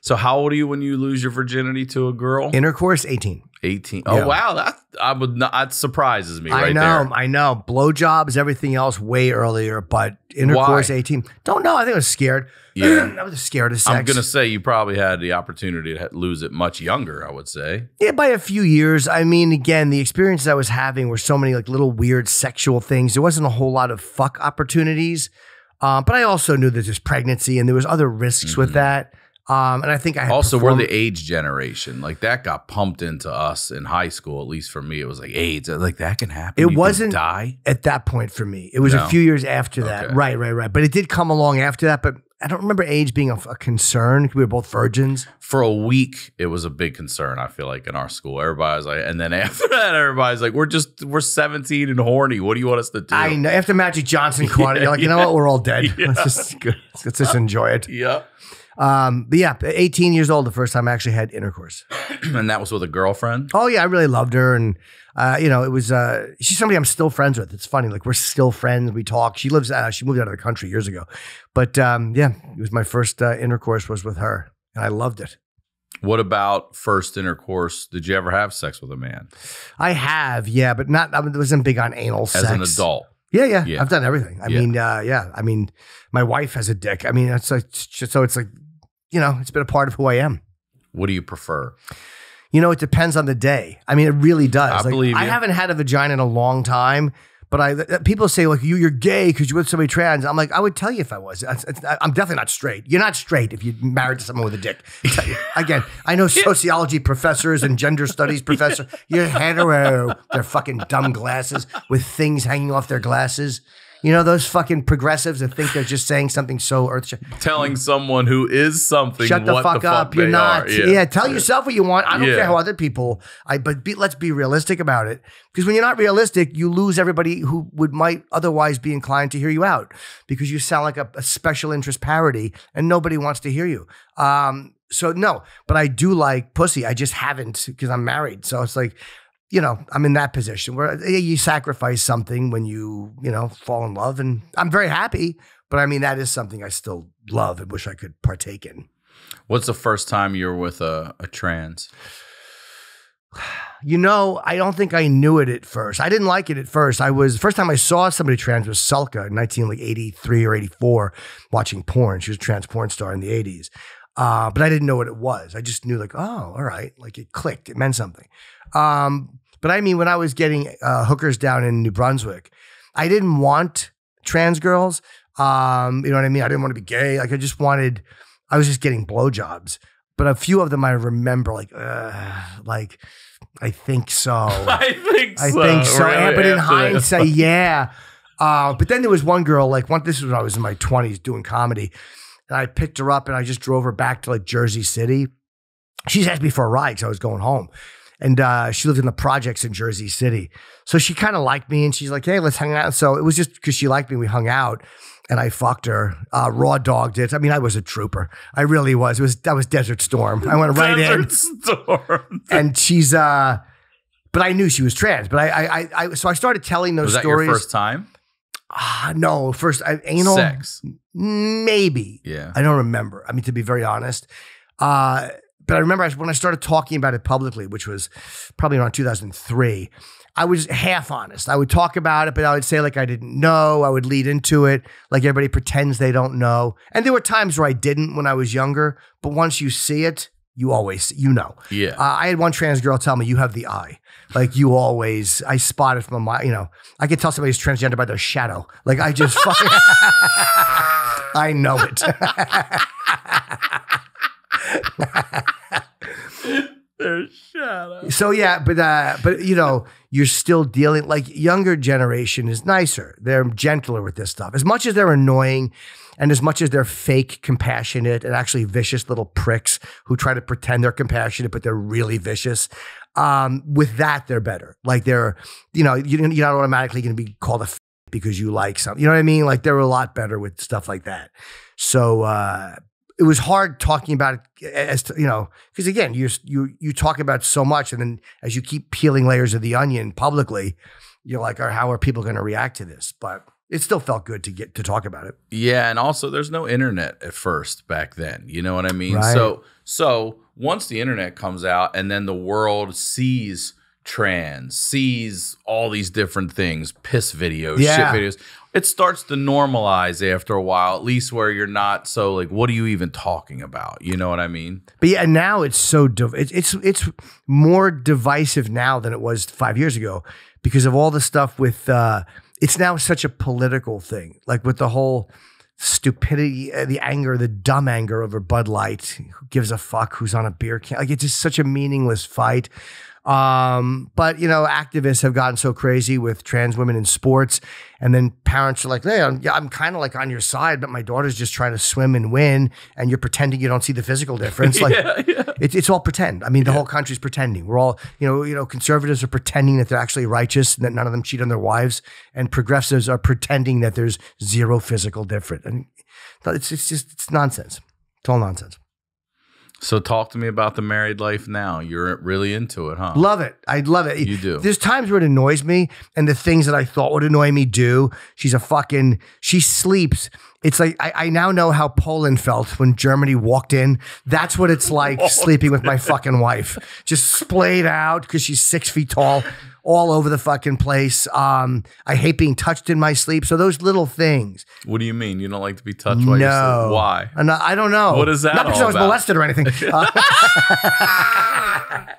So how old are you when you lose your virginity to a girl? Intercourse, 18. 18. Oh Yeah. wow, that I would not that surprises me I right know, there. I know. Blowjobs, everything else way earlier, but intercourse, Why? 18. Don't know. I think I was scared. Yeah. I was scared of sex. I'm gonna say you probably had the opportunity to lose it much younger. I would say. Yeah, by a few years. I mean, again, the experiences I was having were so many like little weird sexual things. There wasn't a whole lot of fuck opportunities. Um, but I also knew that there's pregnancy and there was other risks with Mhm. that. Um, and I think I Also, we're the AIDS generation. Like that got pumped into us in high school. At least for me, it was like AIDS. Like that can happen. It You wasn't- die. at that point for me. It was No. a few years after that. Okay. Right, right, right. But it did come along after that. But I don't remember AIDS being a, a concern. We were both virgins. For a week, it was a big concern. I feel like in our school, everybody's like, and then after that, everybody's like, "We're just we're 17 and horny. What do you want us to do?" I know. After Magic Johnson caught it, you're like, you know what? We're all dead. yeah. Let's just let's just enjoy it. Yeah, Um, but yeah, 18 years old, the first time I actually had intercourse. and that was with a girlfriend. Oh yeah, I really loved her, and uh, you know, it was uh, she's somebody I'm still friends with. It's funny, like we're still friends. We talk. She lives. Uh, she moved out of the country years ago, but um, yeah, it was my first uh, intercourse was with her, and I loved it. What about first intercourse? Did you ever have sex with a man I have, yeah, but not. I wasn't big on anal as sex an adult? Yeah, yeah, Yeah. I've done everything. I Yeah. mean, uh, yeah, I mean, my wife has a dick. I mean, it's like so it's like, you know, it's been a part of who I am. What do you prefer? You know, it depends on the day. I mean, it really does. I Like, believe I you. haven't had a vagina in a long time, but I uh, people say like you you're gay because you're with somebody trans. I'm like, I would tell you if I was. It's- I'm definitely not straight. You're not straight if you're married to someone with a dick. Again, I know sociology professors and gender studies professors. You're hetero. They're fucking dumb glasses with things hanging off their glasses. You know those fucking progressives that think they're just saying something so earth. Telling someone who is something. Shut the fuck up. You're not. are. Yeah. tell yourself what you want. I don't Yeah. care how other people. I but be, let's be realistic about it. Because when you're not realistic, you lose everybody who would might otherwise be inclined to hear you out because you sound like a, a special interest parody and nobody wants to hear you. Um, so no, but I do like pussy. I just haven't because I'm married. So it's like, you know, I'm in that position where you sacrifice something when you, you know, fall in love, and I'm very happy. But I mean, that is something I still love and wish I could partake in. What's the first time you were with a, a trans? You know, I don't think I knew it at first. I didn't like it at first. I was first time I saw somebody trans was Sulka in 1983 or 84 watching porn. She was a trans porn star in the 80s. Uh, but I didn't know what it was. I just knew like, oh, all right, like it clicked. It meant something. Um, but I mean, when I was getting uh, hookers down in New Brunswick, I didn't want trans girls. Um, you know what I mean? I didn't want to be gay. Like I just wanted, I was just getting blowjobs. But a few of them I remember like, uh, like I think so. I think I think so. Really, Yeah, but in hindsight, yeah. Uh, but then there was one girl, like one. This is when I was in my twenties doing comedy, and I picked her up and I just drove her back to like Jersey City. She asked me for a ride because I was going home, and uh, she lived in the projects in Jersey City. So she kind of liked me, and she's like, "Hey, let's hang out." So it was just because she liked me, we hung out, and I fucked her. Uh, raw dogged it. I mean, I was a trooper. I really was. It was that was Desert Storm. I went right in Desert Storm. and she's uh but I knew she was trans. But I I I, I so I started telling those Was that stories. your first time? Ah, no, first I, anal Sex. maybe. Yeah. I don't remember. I mean, to be very honest. Uh, but I remember when I started talking about it publicly, which was probably around 2003. I was half honest. I would talk about it, but I would say like I didn't know. I would lead into it like everybody pretends they don't know. And there were times where I didn't when I was younger. But once you see it, you always you know. Yeah. Uh, I had one trans girl tell me, "You have the eye." Like you always, I spot it from a mile. You know, I could tell somebody's transgender by their shadow. Like I just, fucking, I know it. There's shadow. so yeah, but uh, but you know, you're still dealing like younger generation is nicer. They're gentler with this stuff. As much as they're annoying, and as much as they're fake compassionate and actually vicious little pricks who try to pretend they're compassionate but they're really vicious. Um, with that, they're better. Like they're, you know, you- you're not automatically going to be called a f- because you like something. You know what I mean? Like they're a lot better with stuff like that. So uh, it was hard talking about it as to, you know, because again, you you you talk about so much, and then as you keep peeling layers of the onion publicly, you're like, "Are- how are people going to react to this? But it still felt good to get to talk about it. Yeah, and also there's no internet at first back then. You know what I mean? Right. So so once the internet comes out and then the world sees trans, sees all these different things, piss videos, Yeah. shit videos, it starts to normalize after a while, at least where you're not so like, what are you even talking about? You know what I mean? But yeah, now it's so it's it's it's more divisive now than it was five years ago because of all the stuff with. uh It's now such a political thing, like with the whole stupidity, uh, the anger, the dumb anger over Bud Light. Who gives a fuck who's on a beer can? Like it's just such a meaningless fight. Um, but you know, activists have gotten so crazy with trans women in sports, and then parents are like, "Hey, I'm, yeah, I'm kind of like on your side, but my daughter's just trying to swim and win, and you're pretending you don't see the physical difference." Like, yeah, yeah. it, it's all pretend. I mean, the whole country's pretending. We're all, you know, you know, conservatives are pretending that they're actually righteous and that none of them cheat on their wives, and progressives are pretending that there's zero physical difference. And it's it's just it's nonsense. It's all nonsense. So talk to me about the married life now. You're really into it, huh? Love it. I love it. You do. There's times where it annoys me, and the things that I thought would annoy me do. She's a fucking. She sleeps. It's like I, I now know how Poland felt when Germany walked in. That's what it's like sleeping with my fucking wife. Just splayed out because she's six feet tall, all over the fucking place. Um, I hate being touched in my sleep. So those little things. What do you mean? You don't like to be touched No. Why? And I don't know. What is that Not because I was about? molested or anything. Uh,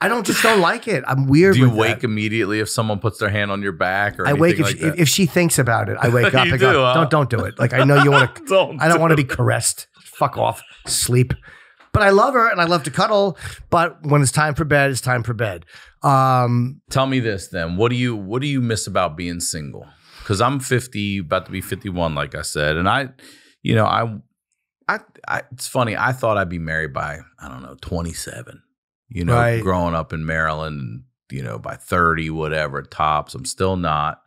I don't just don't like it. I'm weird. Do you wake that. immediately if someone puts their hand on your back or I wake if, like she, if she thinks about it. I wake up You and go, do, huh? "Don't don't do it." Like I know you want to. Don't I don't do want to be caressed. Fuck off. Sleep. But I love her and I love to cuddle. But when it's time for bed, it's time for bed. Um, Tell me this then. What do you what do you miss about being single? Because I'm 50, about to be 51, like I said, and I, you know, I, I, I, it's funny. I thought I'd be married by I don't know 27. You know, Right. growing up in Maryland, you know, by 30, whatever tops. I'm still not,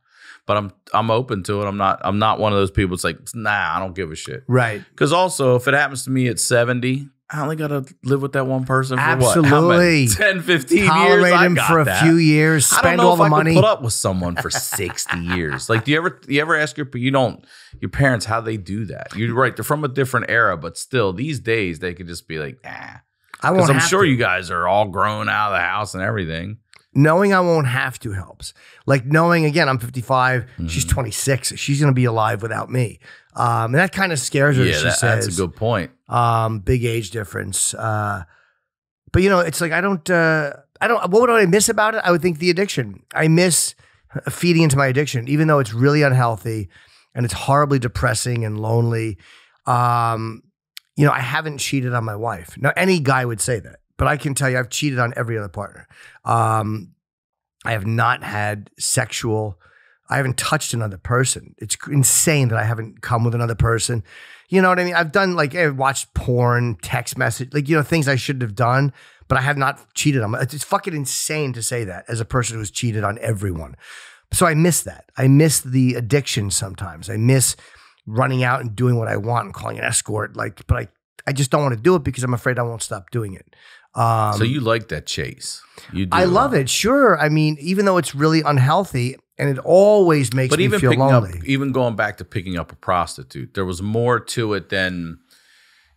but I'm I'm open to it. I'm not I'm not one of those people. It's like nah, I don't give a shit. right. Because also, if it happens to me at 70, I only got to live with that one person for what? How Absolutely. many? 10, 15 years? Tolerate I him got for a that. few years. I don't Spend know all if the I money. could put up with someone for 60 years. Like, do you ever, you ever ask your, you don't, your parents how they do that? You're right. They're from a different era, but still, these days, they could just be like, nah. I Because won't I'm sure to. you guys are all grown out of the house and everything. knowing I won't have to helps. Like knowing again, I'm 55. She's Mm-hmm. 26. She's gonna be alive without me. Um, and that kind of scares her. Yeah, she that, says. that's a good point. um, big age difference. Uh, but you know, it's like I don't, uh, I don't. What would I miss about it? I would think the addiction. I miss feeding into my addiction, even though it's really unhealthy and it's horribly depressing and lonely. Um, you know, I haven't cheated on my wife. Now, any guy would say that, but I can tell you, I've cheated on every other partner. Um, I have not had sexual. I haven't touched another person. It's insane that I haven't come with another person. You know what I mean? I've done like I've watched porn, text message, like you know things I shouldn't have done, but I have not cheated on. It's fucking insane to say that as a person who's cheated on everyone. So I miss that. I miss the addiction sometimes. I miss running out and doing what I want and calling an escort. Like, but I I just don't want to do it because I'm afraid I won't stop doing it. Um, so you like that chase. You do. I love it. Sure. I mean, even though it's really unhealthy and it always makes But me even feel picking lonely. up, even going back to picking up a prostitute, there was more to it than.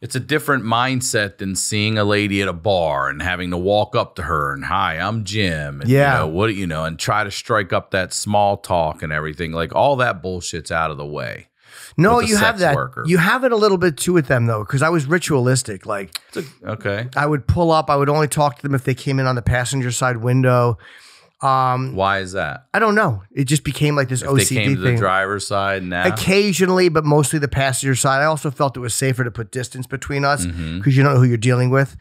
It's a different mindset than seeing a lady at a bar and having to walk up to her and hi, I'm Jim. And, Yeah. You know, what you know, and try to strike up that small talk and everything. Like all that bullshit's out of the way. no, you have that. worker. You have it a little bit too with them though, because I was ritualistic. Like a- okay. I would pull up. I would only talk to them if they came in on the passenger side window. Um, Why is that? I don't know. It just became like this If they OCD came to thing. the driver's side now. Occasionally, but mostly the passenger side. I also felt it was safer to put distance between us because Mhm. you don't know who you're dealing with.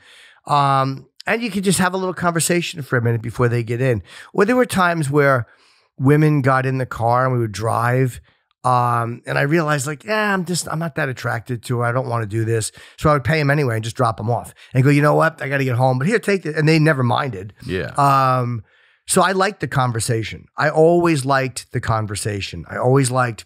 Um, and you could just have a little conversation for a minute before they get in. Or there were times where women got in the car and we would drive. Um, and I realized like, yeah, I'm just, I'm not that attracted to her. I don't want to do this. So I would pay them anyway and just drop them off and go, you know what? I got to get home, but here, take it. And they never minded. Yeah. Um, so I liked the conversation. I always liked the conversation. I always liked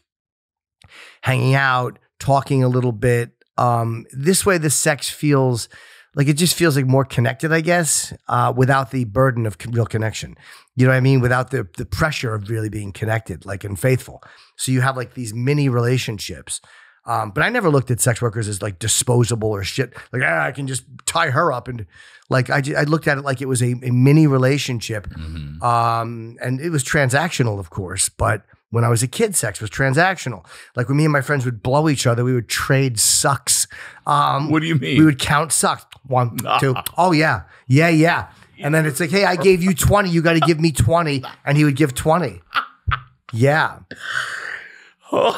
hanging out, talking a little bit. Um, this way, the sex feels like it just feels like more connected, I guess, uh, without the burden of real connection. You know what I mean? Without the the pressure of really being connected, like and faithful. So you have like these mini relationships. Um, but I never looked at sex workers as like disposable or shit. Like ah, I can just tie her up and like I, I looked at it like it was a, a mini relationship. Mhm. Um, and it was transactional, of course, but when I was a kid, sex was transactional. Like when me and my friends would blow each other, we would trade sucks. Um, What do you mean? we would count sucks. One, two. Oh, yeah. Yeah, yeah. And then it's like, hey, I gave you 20. You got to give me 20. And he would give 20. Yeah. Holy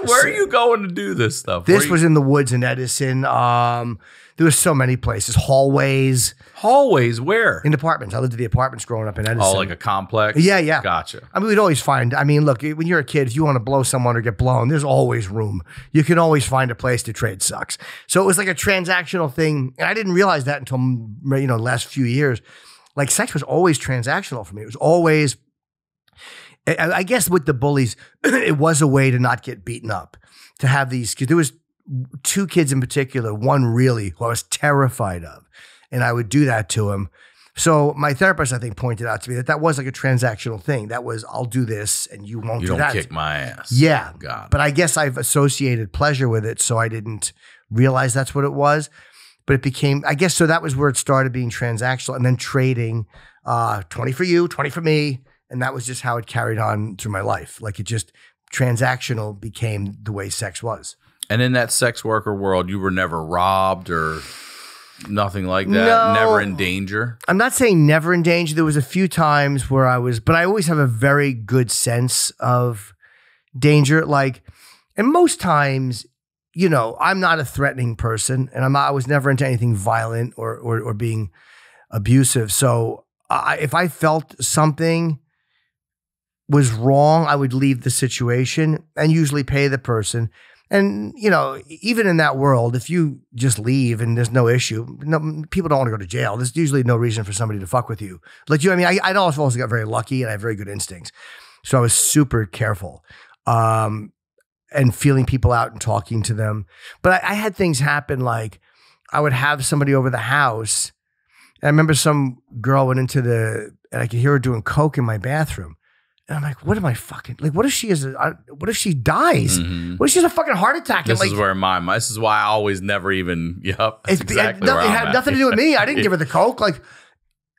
shit! where are you going to do this stuff? This was in the woods in Edison. Um, there was so many places, hallways, hallways. Where? in apartments. I lived in the apartments growing up in Edison. oh, like a complex. Yeah, yeah. Gotcha. I mean, we'd always find. I mean, look, when you're a kid, if you want to blow someone or get blown, there's always room. You can always find a place to trade sucks. So it was like a transactional thing, and I didn't realize that until you know the last few years. Like sex was always transactional for me. It was always. I guess with the bullies, it was a way to not get beaten up. To have these, because there was two kids in particular, one really who I was terrified of, and I would do that to him. So my therapist, I think, pointed out to me that that was like a transactional thing. That was, I'll do this and you won't You do don't that. kick my ass. Yeah, God. but I guess I've associated pleasure with it, so I didn't realize that's what it was. But it became, I guess, so that was where it started being transactional, and then trading, uh, twenty for you, twenty for me, and that was just how it carried on through my life. Like it just transactional became the way sex was. And in that sex worker world, you were never robbed or nothing like that. No. Never in danger. I'm not saying never in danger. There was a few times where I was, but I always have a very good sense of danger. Like, and most times, you know, I'm not a threatening person, and I'm not, I was never into anything violent or or, or being abusive. So, I, if I felt something was wrong, I would leave the situation and usually pay the person. And you know, even in that world, if you just leave and there's no issue, no, people don't want to go to jail. There's usually no reason for somebody to fuck with you. Like you, I mean, I, I also got very lucky and I have very good instincts, so I was super careful, um, and feeling people out and talking to them. But I, I had things happen like I would have somebody over the house. And I remember some girl went into the, and I could hear her doing coke in my bathroom. And I'm like, what am I fucking like? What if she is? A, what if she dies? Mhm. What if she has a fucking heart attack? This like, is where my this is why I always never even. Yep. It's, exactly it, no- it had at. nothing to do with me. I didn't give her the coke. Like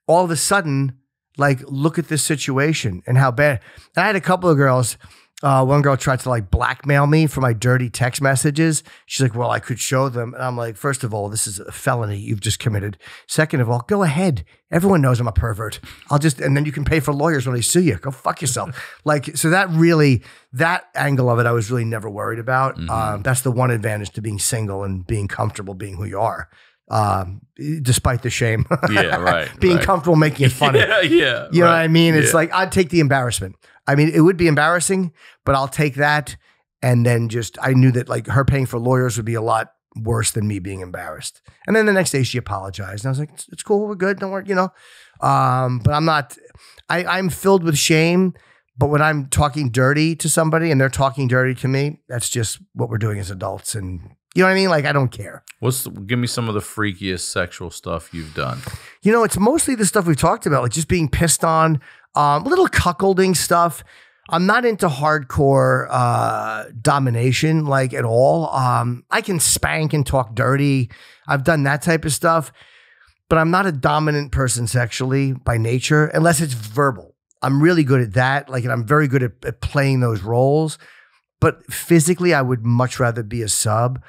all of a sudden, like look at this situation and how bad. And I had a couple of girls. Uh, one girl tried to like blackmail me for my dirty text messages. She's like, "Well, I could show them," and I'm like, first of all, this is a felony you've just committed. Second of all, go ahead. Everyone knows I'm a pervert. I'll just and then you can pay for lawyers when they sue you. Go fuck yourself. like so that really that angle of it, I was really never worried about. Mhm. Um, that's the one advantage to being single and being comfortable being who you are, um, despite the shame. Yeah, right. being right. comfortable making it funny. Yeah, yeah. You know what. I mean? It's Yeah. like I'd take the embarrassment. I mean, it would be embarrassing, but I'll take that. And then just I knew that like her paying for lawyers would be a lot worse than me being embarrassed. And then the next day she apologized, and I was like, "It's, it's cool, we're good, don't worry," you know. Um, but I'm not. I, I'm filled with shame. But when I'm talking dirty to somebody and they're talking dirty to me, that's just what we're doing as adults. And you know what I mean? Like I don't care. What's the, give me some of the freakiest sexual stuff you've done? You know, it's mostly the stuff we've talked about, like just being pissed on, um, little cuckolding stuff. I'm not into hardcore uh, domination, like at all. Um, I can spank and talk dirty. I've done that type of stuff, but I'm not a dominant person sexually by nature, unless it's verbal. I'm really good at that. Like, and I'm very good at, at playing those roles. But physically, I would much rather be a sub.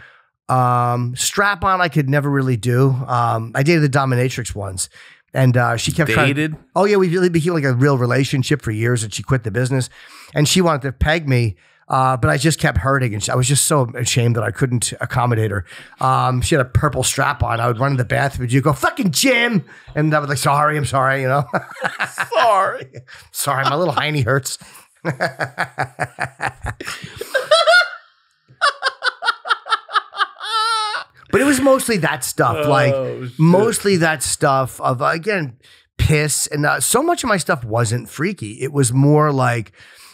Um, strap on, I could never really do. Um, I dated the dominatrix once, and uh, she kept trying. Dated? Oh yeah, we really became like a real relationship for years, and she quit the business, and she wanted to peg me. Uh, but I just kept hurting, and I was just so ashamed that I couldn't accommodate her. Um, she had a purple strap on. I would run in the bathroom, you go fucking Jim, and I was like, "Sorry, I'm sorry," you know. sorry, sorry, my little hiney hurts. but it was mostly that stuff, like Oh, shit. mostly that stuff of again piss and uh, so much of my stuff wasn't freaky it was more like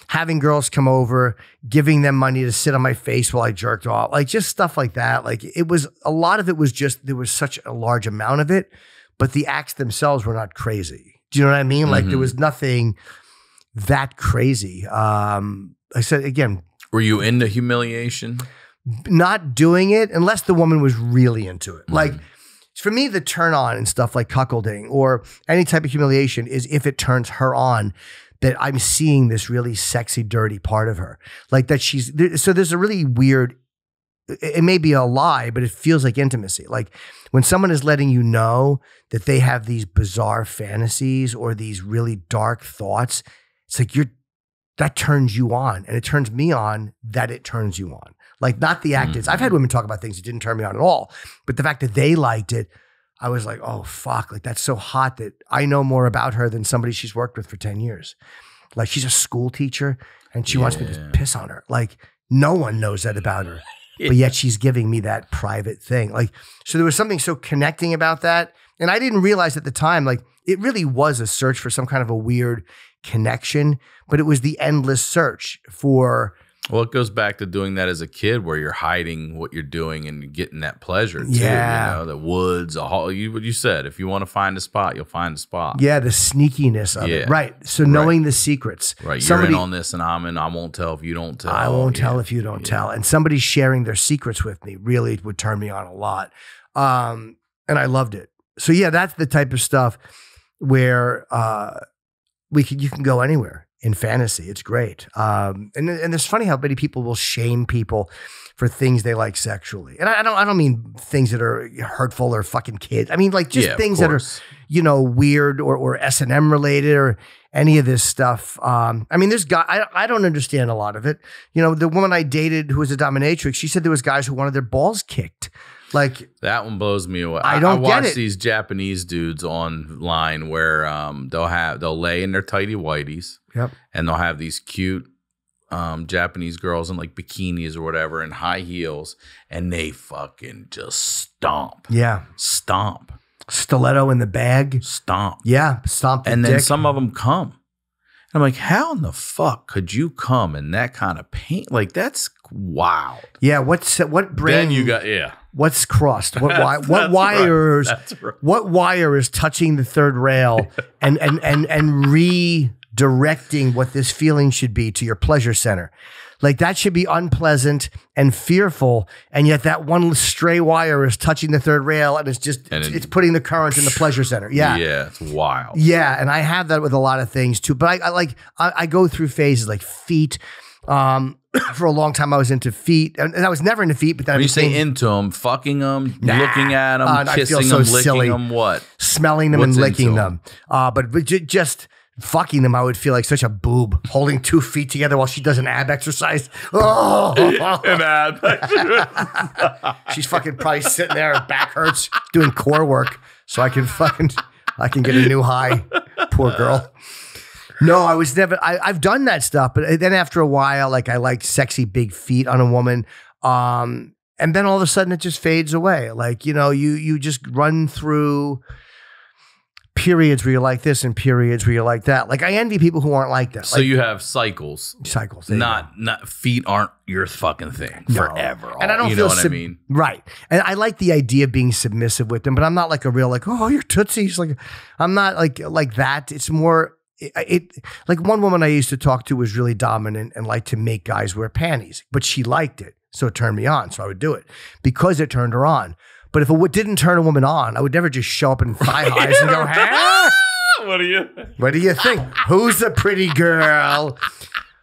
having girls come over giving them money to sit on my face while i jerked off like just stuff like that like it was a lot of it was just there was such a large amount of it but the acts themselves were not crazy do you know what i mean like there Mhm. was nothing that crazy um i said again Were you into humiliation? Not doing it unless the woman was really into it. Mhm. Like for me, the turn on and stuff like cuckolding or any type of humiliation is if it turns her on that I'm seeing this really sexy, dirty part of her. Like that she's so there's a really weird, it it may be a lie, but it feels like intimacy. Like when someone is letting you know that they have these bizarre fantasies or these really dark thoughts, it's like you're that turns you on and it turns me on that it turns you on. Like not the actors. Mm-hmm. I've had women talk about things that didn't turn me on at all, but the fact that they liked it, I was like, oh fuck, like that's so hot that I know more about her than somebody she's worked with for 10 years. Like she's a school teacher and she wants me to piss on her. Like no one knows that about her. But yet she's giving me that private thing. Like, so there was something so connecting about that. And I didn't realize at the time, like, it really was a search for some kind of a weird connection, but it was the endless search for, Well, it goes back to doing that as a kid, where you're hiding what you're doing and getting that pleasure too. Yeah. You know, the woods, a hall. You what you said. If you want to find a spot, you'll find a spot. yeah, the sneakiness of Yeah. it. Right. So knowing the secrets. Right. You're in on this, and I'm in. I won't tell if you don't tell. I won't Yeah. tell if you don't tell. And somebody sharing their secrets with me really would turn me on a lot. Um, and I loved it. So yeah, that's the type of stuff where uh, we can you can go anywhere in fantasy. It's great. Um, and and it's funny how many people will shame people for things they like sexually. And I, I don't I don't mean things that are hurtful or fucking kids. I mean like just Yeah, things that are you know, weird or, or S and M related or any of this stuff. Um, I mean, there's guy. I, I don't understand a lot of it. You know, the woman I dated who was a dominatrix, she said there was guys who wanted their balls kicked. Like, That one blows me away. I don't I, get watch it. these Japanese dudes online where um, they'll have they'll lay in their tighty whities yep, and they'll have these cute um, Japanese girls in like bikinis or whatever and high heels, and they fucking just stomp, yeah, stomp, stiletto in the bag. stomp, Yeah, stomp the and then dick. some of them come. And I'm like, how in the fuck could you come in that kind of paint? Like that's wild. Yeah, what's what brain? then you got yeah. What's crossed? What wi- That's- what wires? Right. Right. What wire is touching the third rail and and and and redirecting what this feeling should be to your pleasure center? Like that should be unpleasant and fearful, and yet that one stray wire is touching the third rail and it's just And it's, it- it's putting the current in the pleasure center. Yeah. Yeah, it's wild. Yeah, and I have that with a lot of things too. But I, I like I, I go through phases like feet. Um, for a long time, I was into feet, and, I was never into feet. But then I When you say into them, fucking them, Nah. looking at them, Uh, kissing so them, licking silly. them, what? smelling them What's and licking them? them. Uh, but, but ju- just fucking them, I would feel like such a boob holding two feet together while she does an ab exercise. Oh, an ab. she's fucking probably sitting there, her back hurts, doing core work, so I can fucking I can get a new high. Poor girl. No, I was never. I, I've done that stuff, but then after a while, like I like sexy big feet on a woman. Um, and then all of a sudden, it just fades away. Like you know, you you just run through periods where you're like this and periods where you're like that. Like I envy people who aren't like that. so like you have cycles. cycles, there you go. Not not feet aren't your fucking thing No. forever. And I don't you feel know what I mean. Right. And I like the idea of being submissive with them, but I'm not like a real like, oh, you're tootsies. Like I'm not like like that. It's more it, it like one woman I used to talk to was really dominant and liked to make guys wear panties, but she liked it. So it turned me on. So I would do it because it turned her on. But if it didn't turn a woman on, I would never just show up in thigh highs and go, huh? What are you? What do you think? Who's the pretty girl?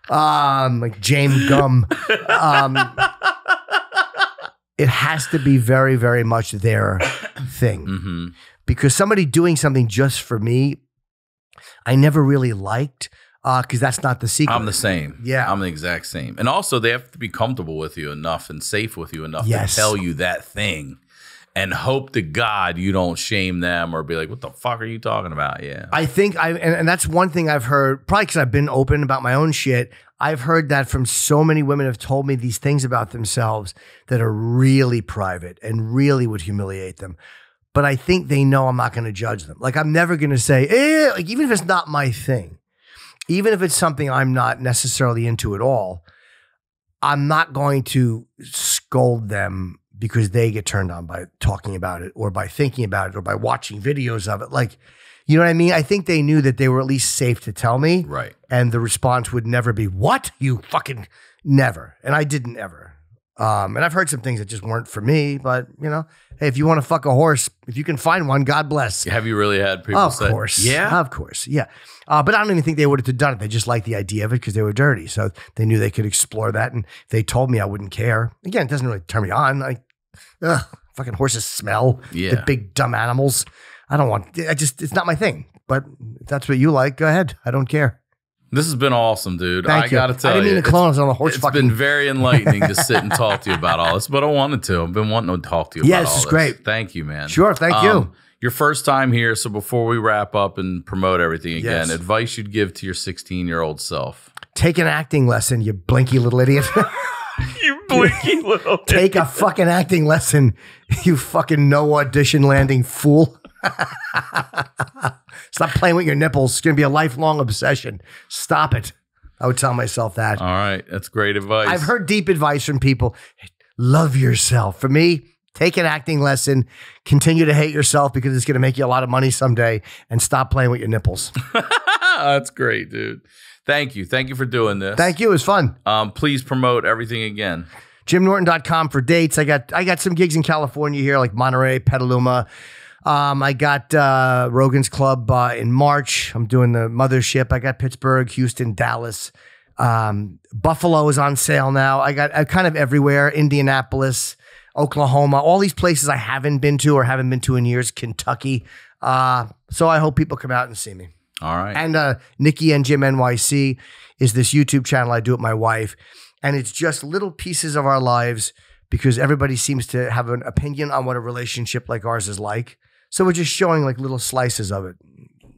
Um, like James Gumb. Um, it has to be very, very much their thing hmm because somebody doing something just for me, I never really liked uh, because that's not the secret. I'm the same. Yeah. I'm the exact same. And also, they have to be comfortable with you enough and safe with you enough Yes. to tell you that thing, and hope to God you don't shame them or be like, "What the fuck are you talking about?" Yeah. I think I and, and that's one thing I've heard probably because I've been open about my own shit. I've heard that from so many women have told me these things about themselves that are really private and really would humiliate them. But I think they know I'm not going to judge them. Like I'm never going to say, eh, like even if it's not my thing, even if it's something I'm not necessarily into at all, I'm not going to scold them because they get turned on by talking about it or by thinking about it or by watching videos of it. Like, you know what I mean? I think they knew that they were at least safe to tell me, right. and the response would never be, What? You fucking never. And I didn't ever. Um, and I've heard some things that just weren't for me, but you know, hey, if you want to fuck a horse, if you can find one, God bless. Have you really had people Of say, course. "Yeah"? Of course. Yeah. Uh, but I don't even think they would have done it. They just liked the idea of it because they were dirty. So they knew they could explore that. And if they told me I wouldn't care. Again, it doesn't really turn me on. Like, ugh, fucking horses smell. Yeah. The big dumb animals. I don't want, I just, it's not my thing. But if that's what you like, go ahead. I don't care. This has been awesome, dude. Thank I you. gotta tell I didn't you, mean to clone. I on the horse it's fucking. been very enlightening to sit and talk to you about all this, but I wanted to. I've been wanting to talk to you Yeah, about this all is this. great. Thank you, man. Um, Sure, thank you. Your first time here, so before we wrap up and promote everything again, Yes. advice you'd give to your 16 year old self. Take an acting lesson, you blinky little idiot. You blinky little. Take a fucking acting lesson, you fucking no audition landing fool. Stop playing with your nipples. It's going to be a lifelong obsession. Stop it. I would tell myself that. All right, that's great advice. I've heard deep advice from people. Love yourself. For me, take an acting lesson, continue to hate yourself because it's going to make you a lot of money someday, and stop playing with your nipples. that's great, dude. Thank you. Thank you for doing this. Thank you. It was fun. Um, please promote everything again. JimNorton.com for dates. I got I got some gigs in California here, like Monterey, Petaluma. Um, I got uh, Rogan's Club uh, in March. I'm doing the mothership. I got Pittsburgh, Houston, Dallas. Um, Buffalo is on sale now. I got uh, kind of everywhere. Indianapolis, Oklahoma, all these places I haven't been to or haven't been to in years. Kentucky. Uh, so I hope people come out and see me. All right. And uh, Nikki and Jim NYC is this YouTube channel I do with my wife. And it's just little pieces of our lives because everybody seems to have an opinion on what a relationship like ours is like. So we're just showing like little slices of it.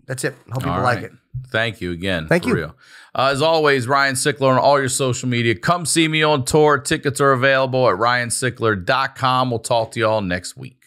That's it. Hope people All like it. Thank you again. Thank you. Uh, as always, Ryan Sickler on all your social media. Come see me on tour. Tickets are available at ryansickler.com. We'll talk to you all next week.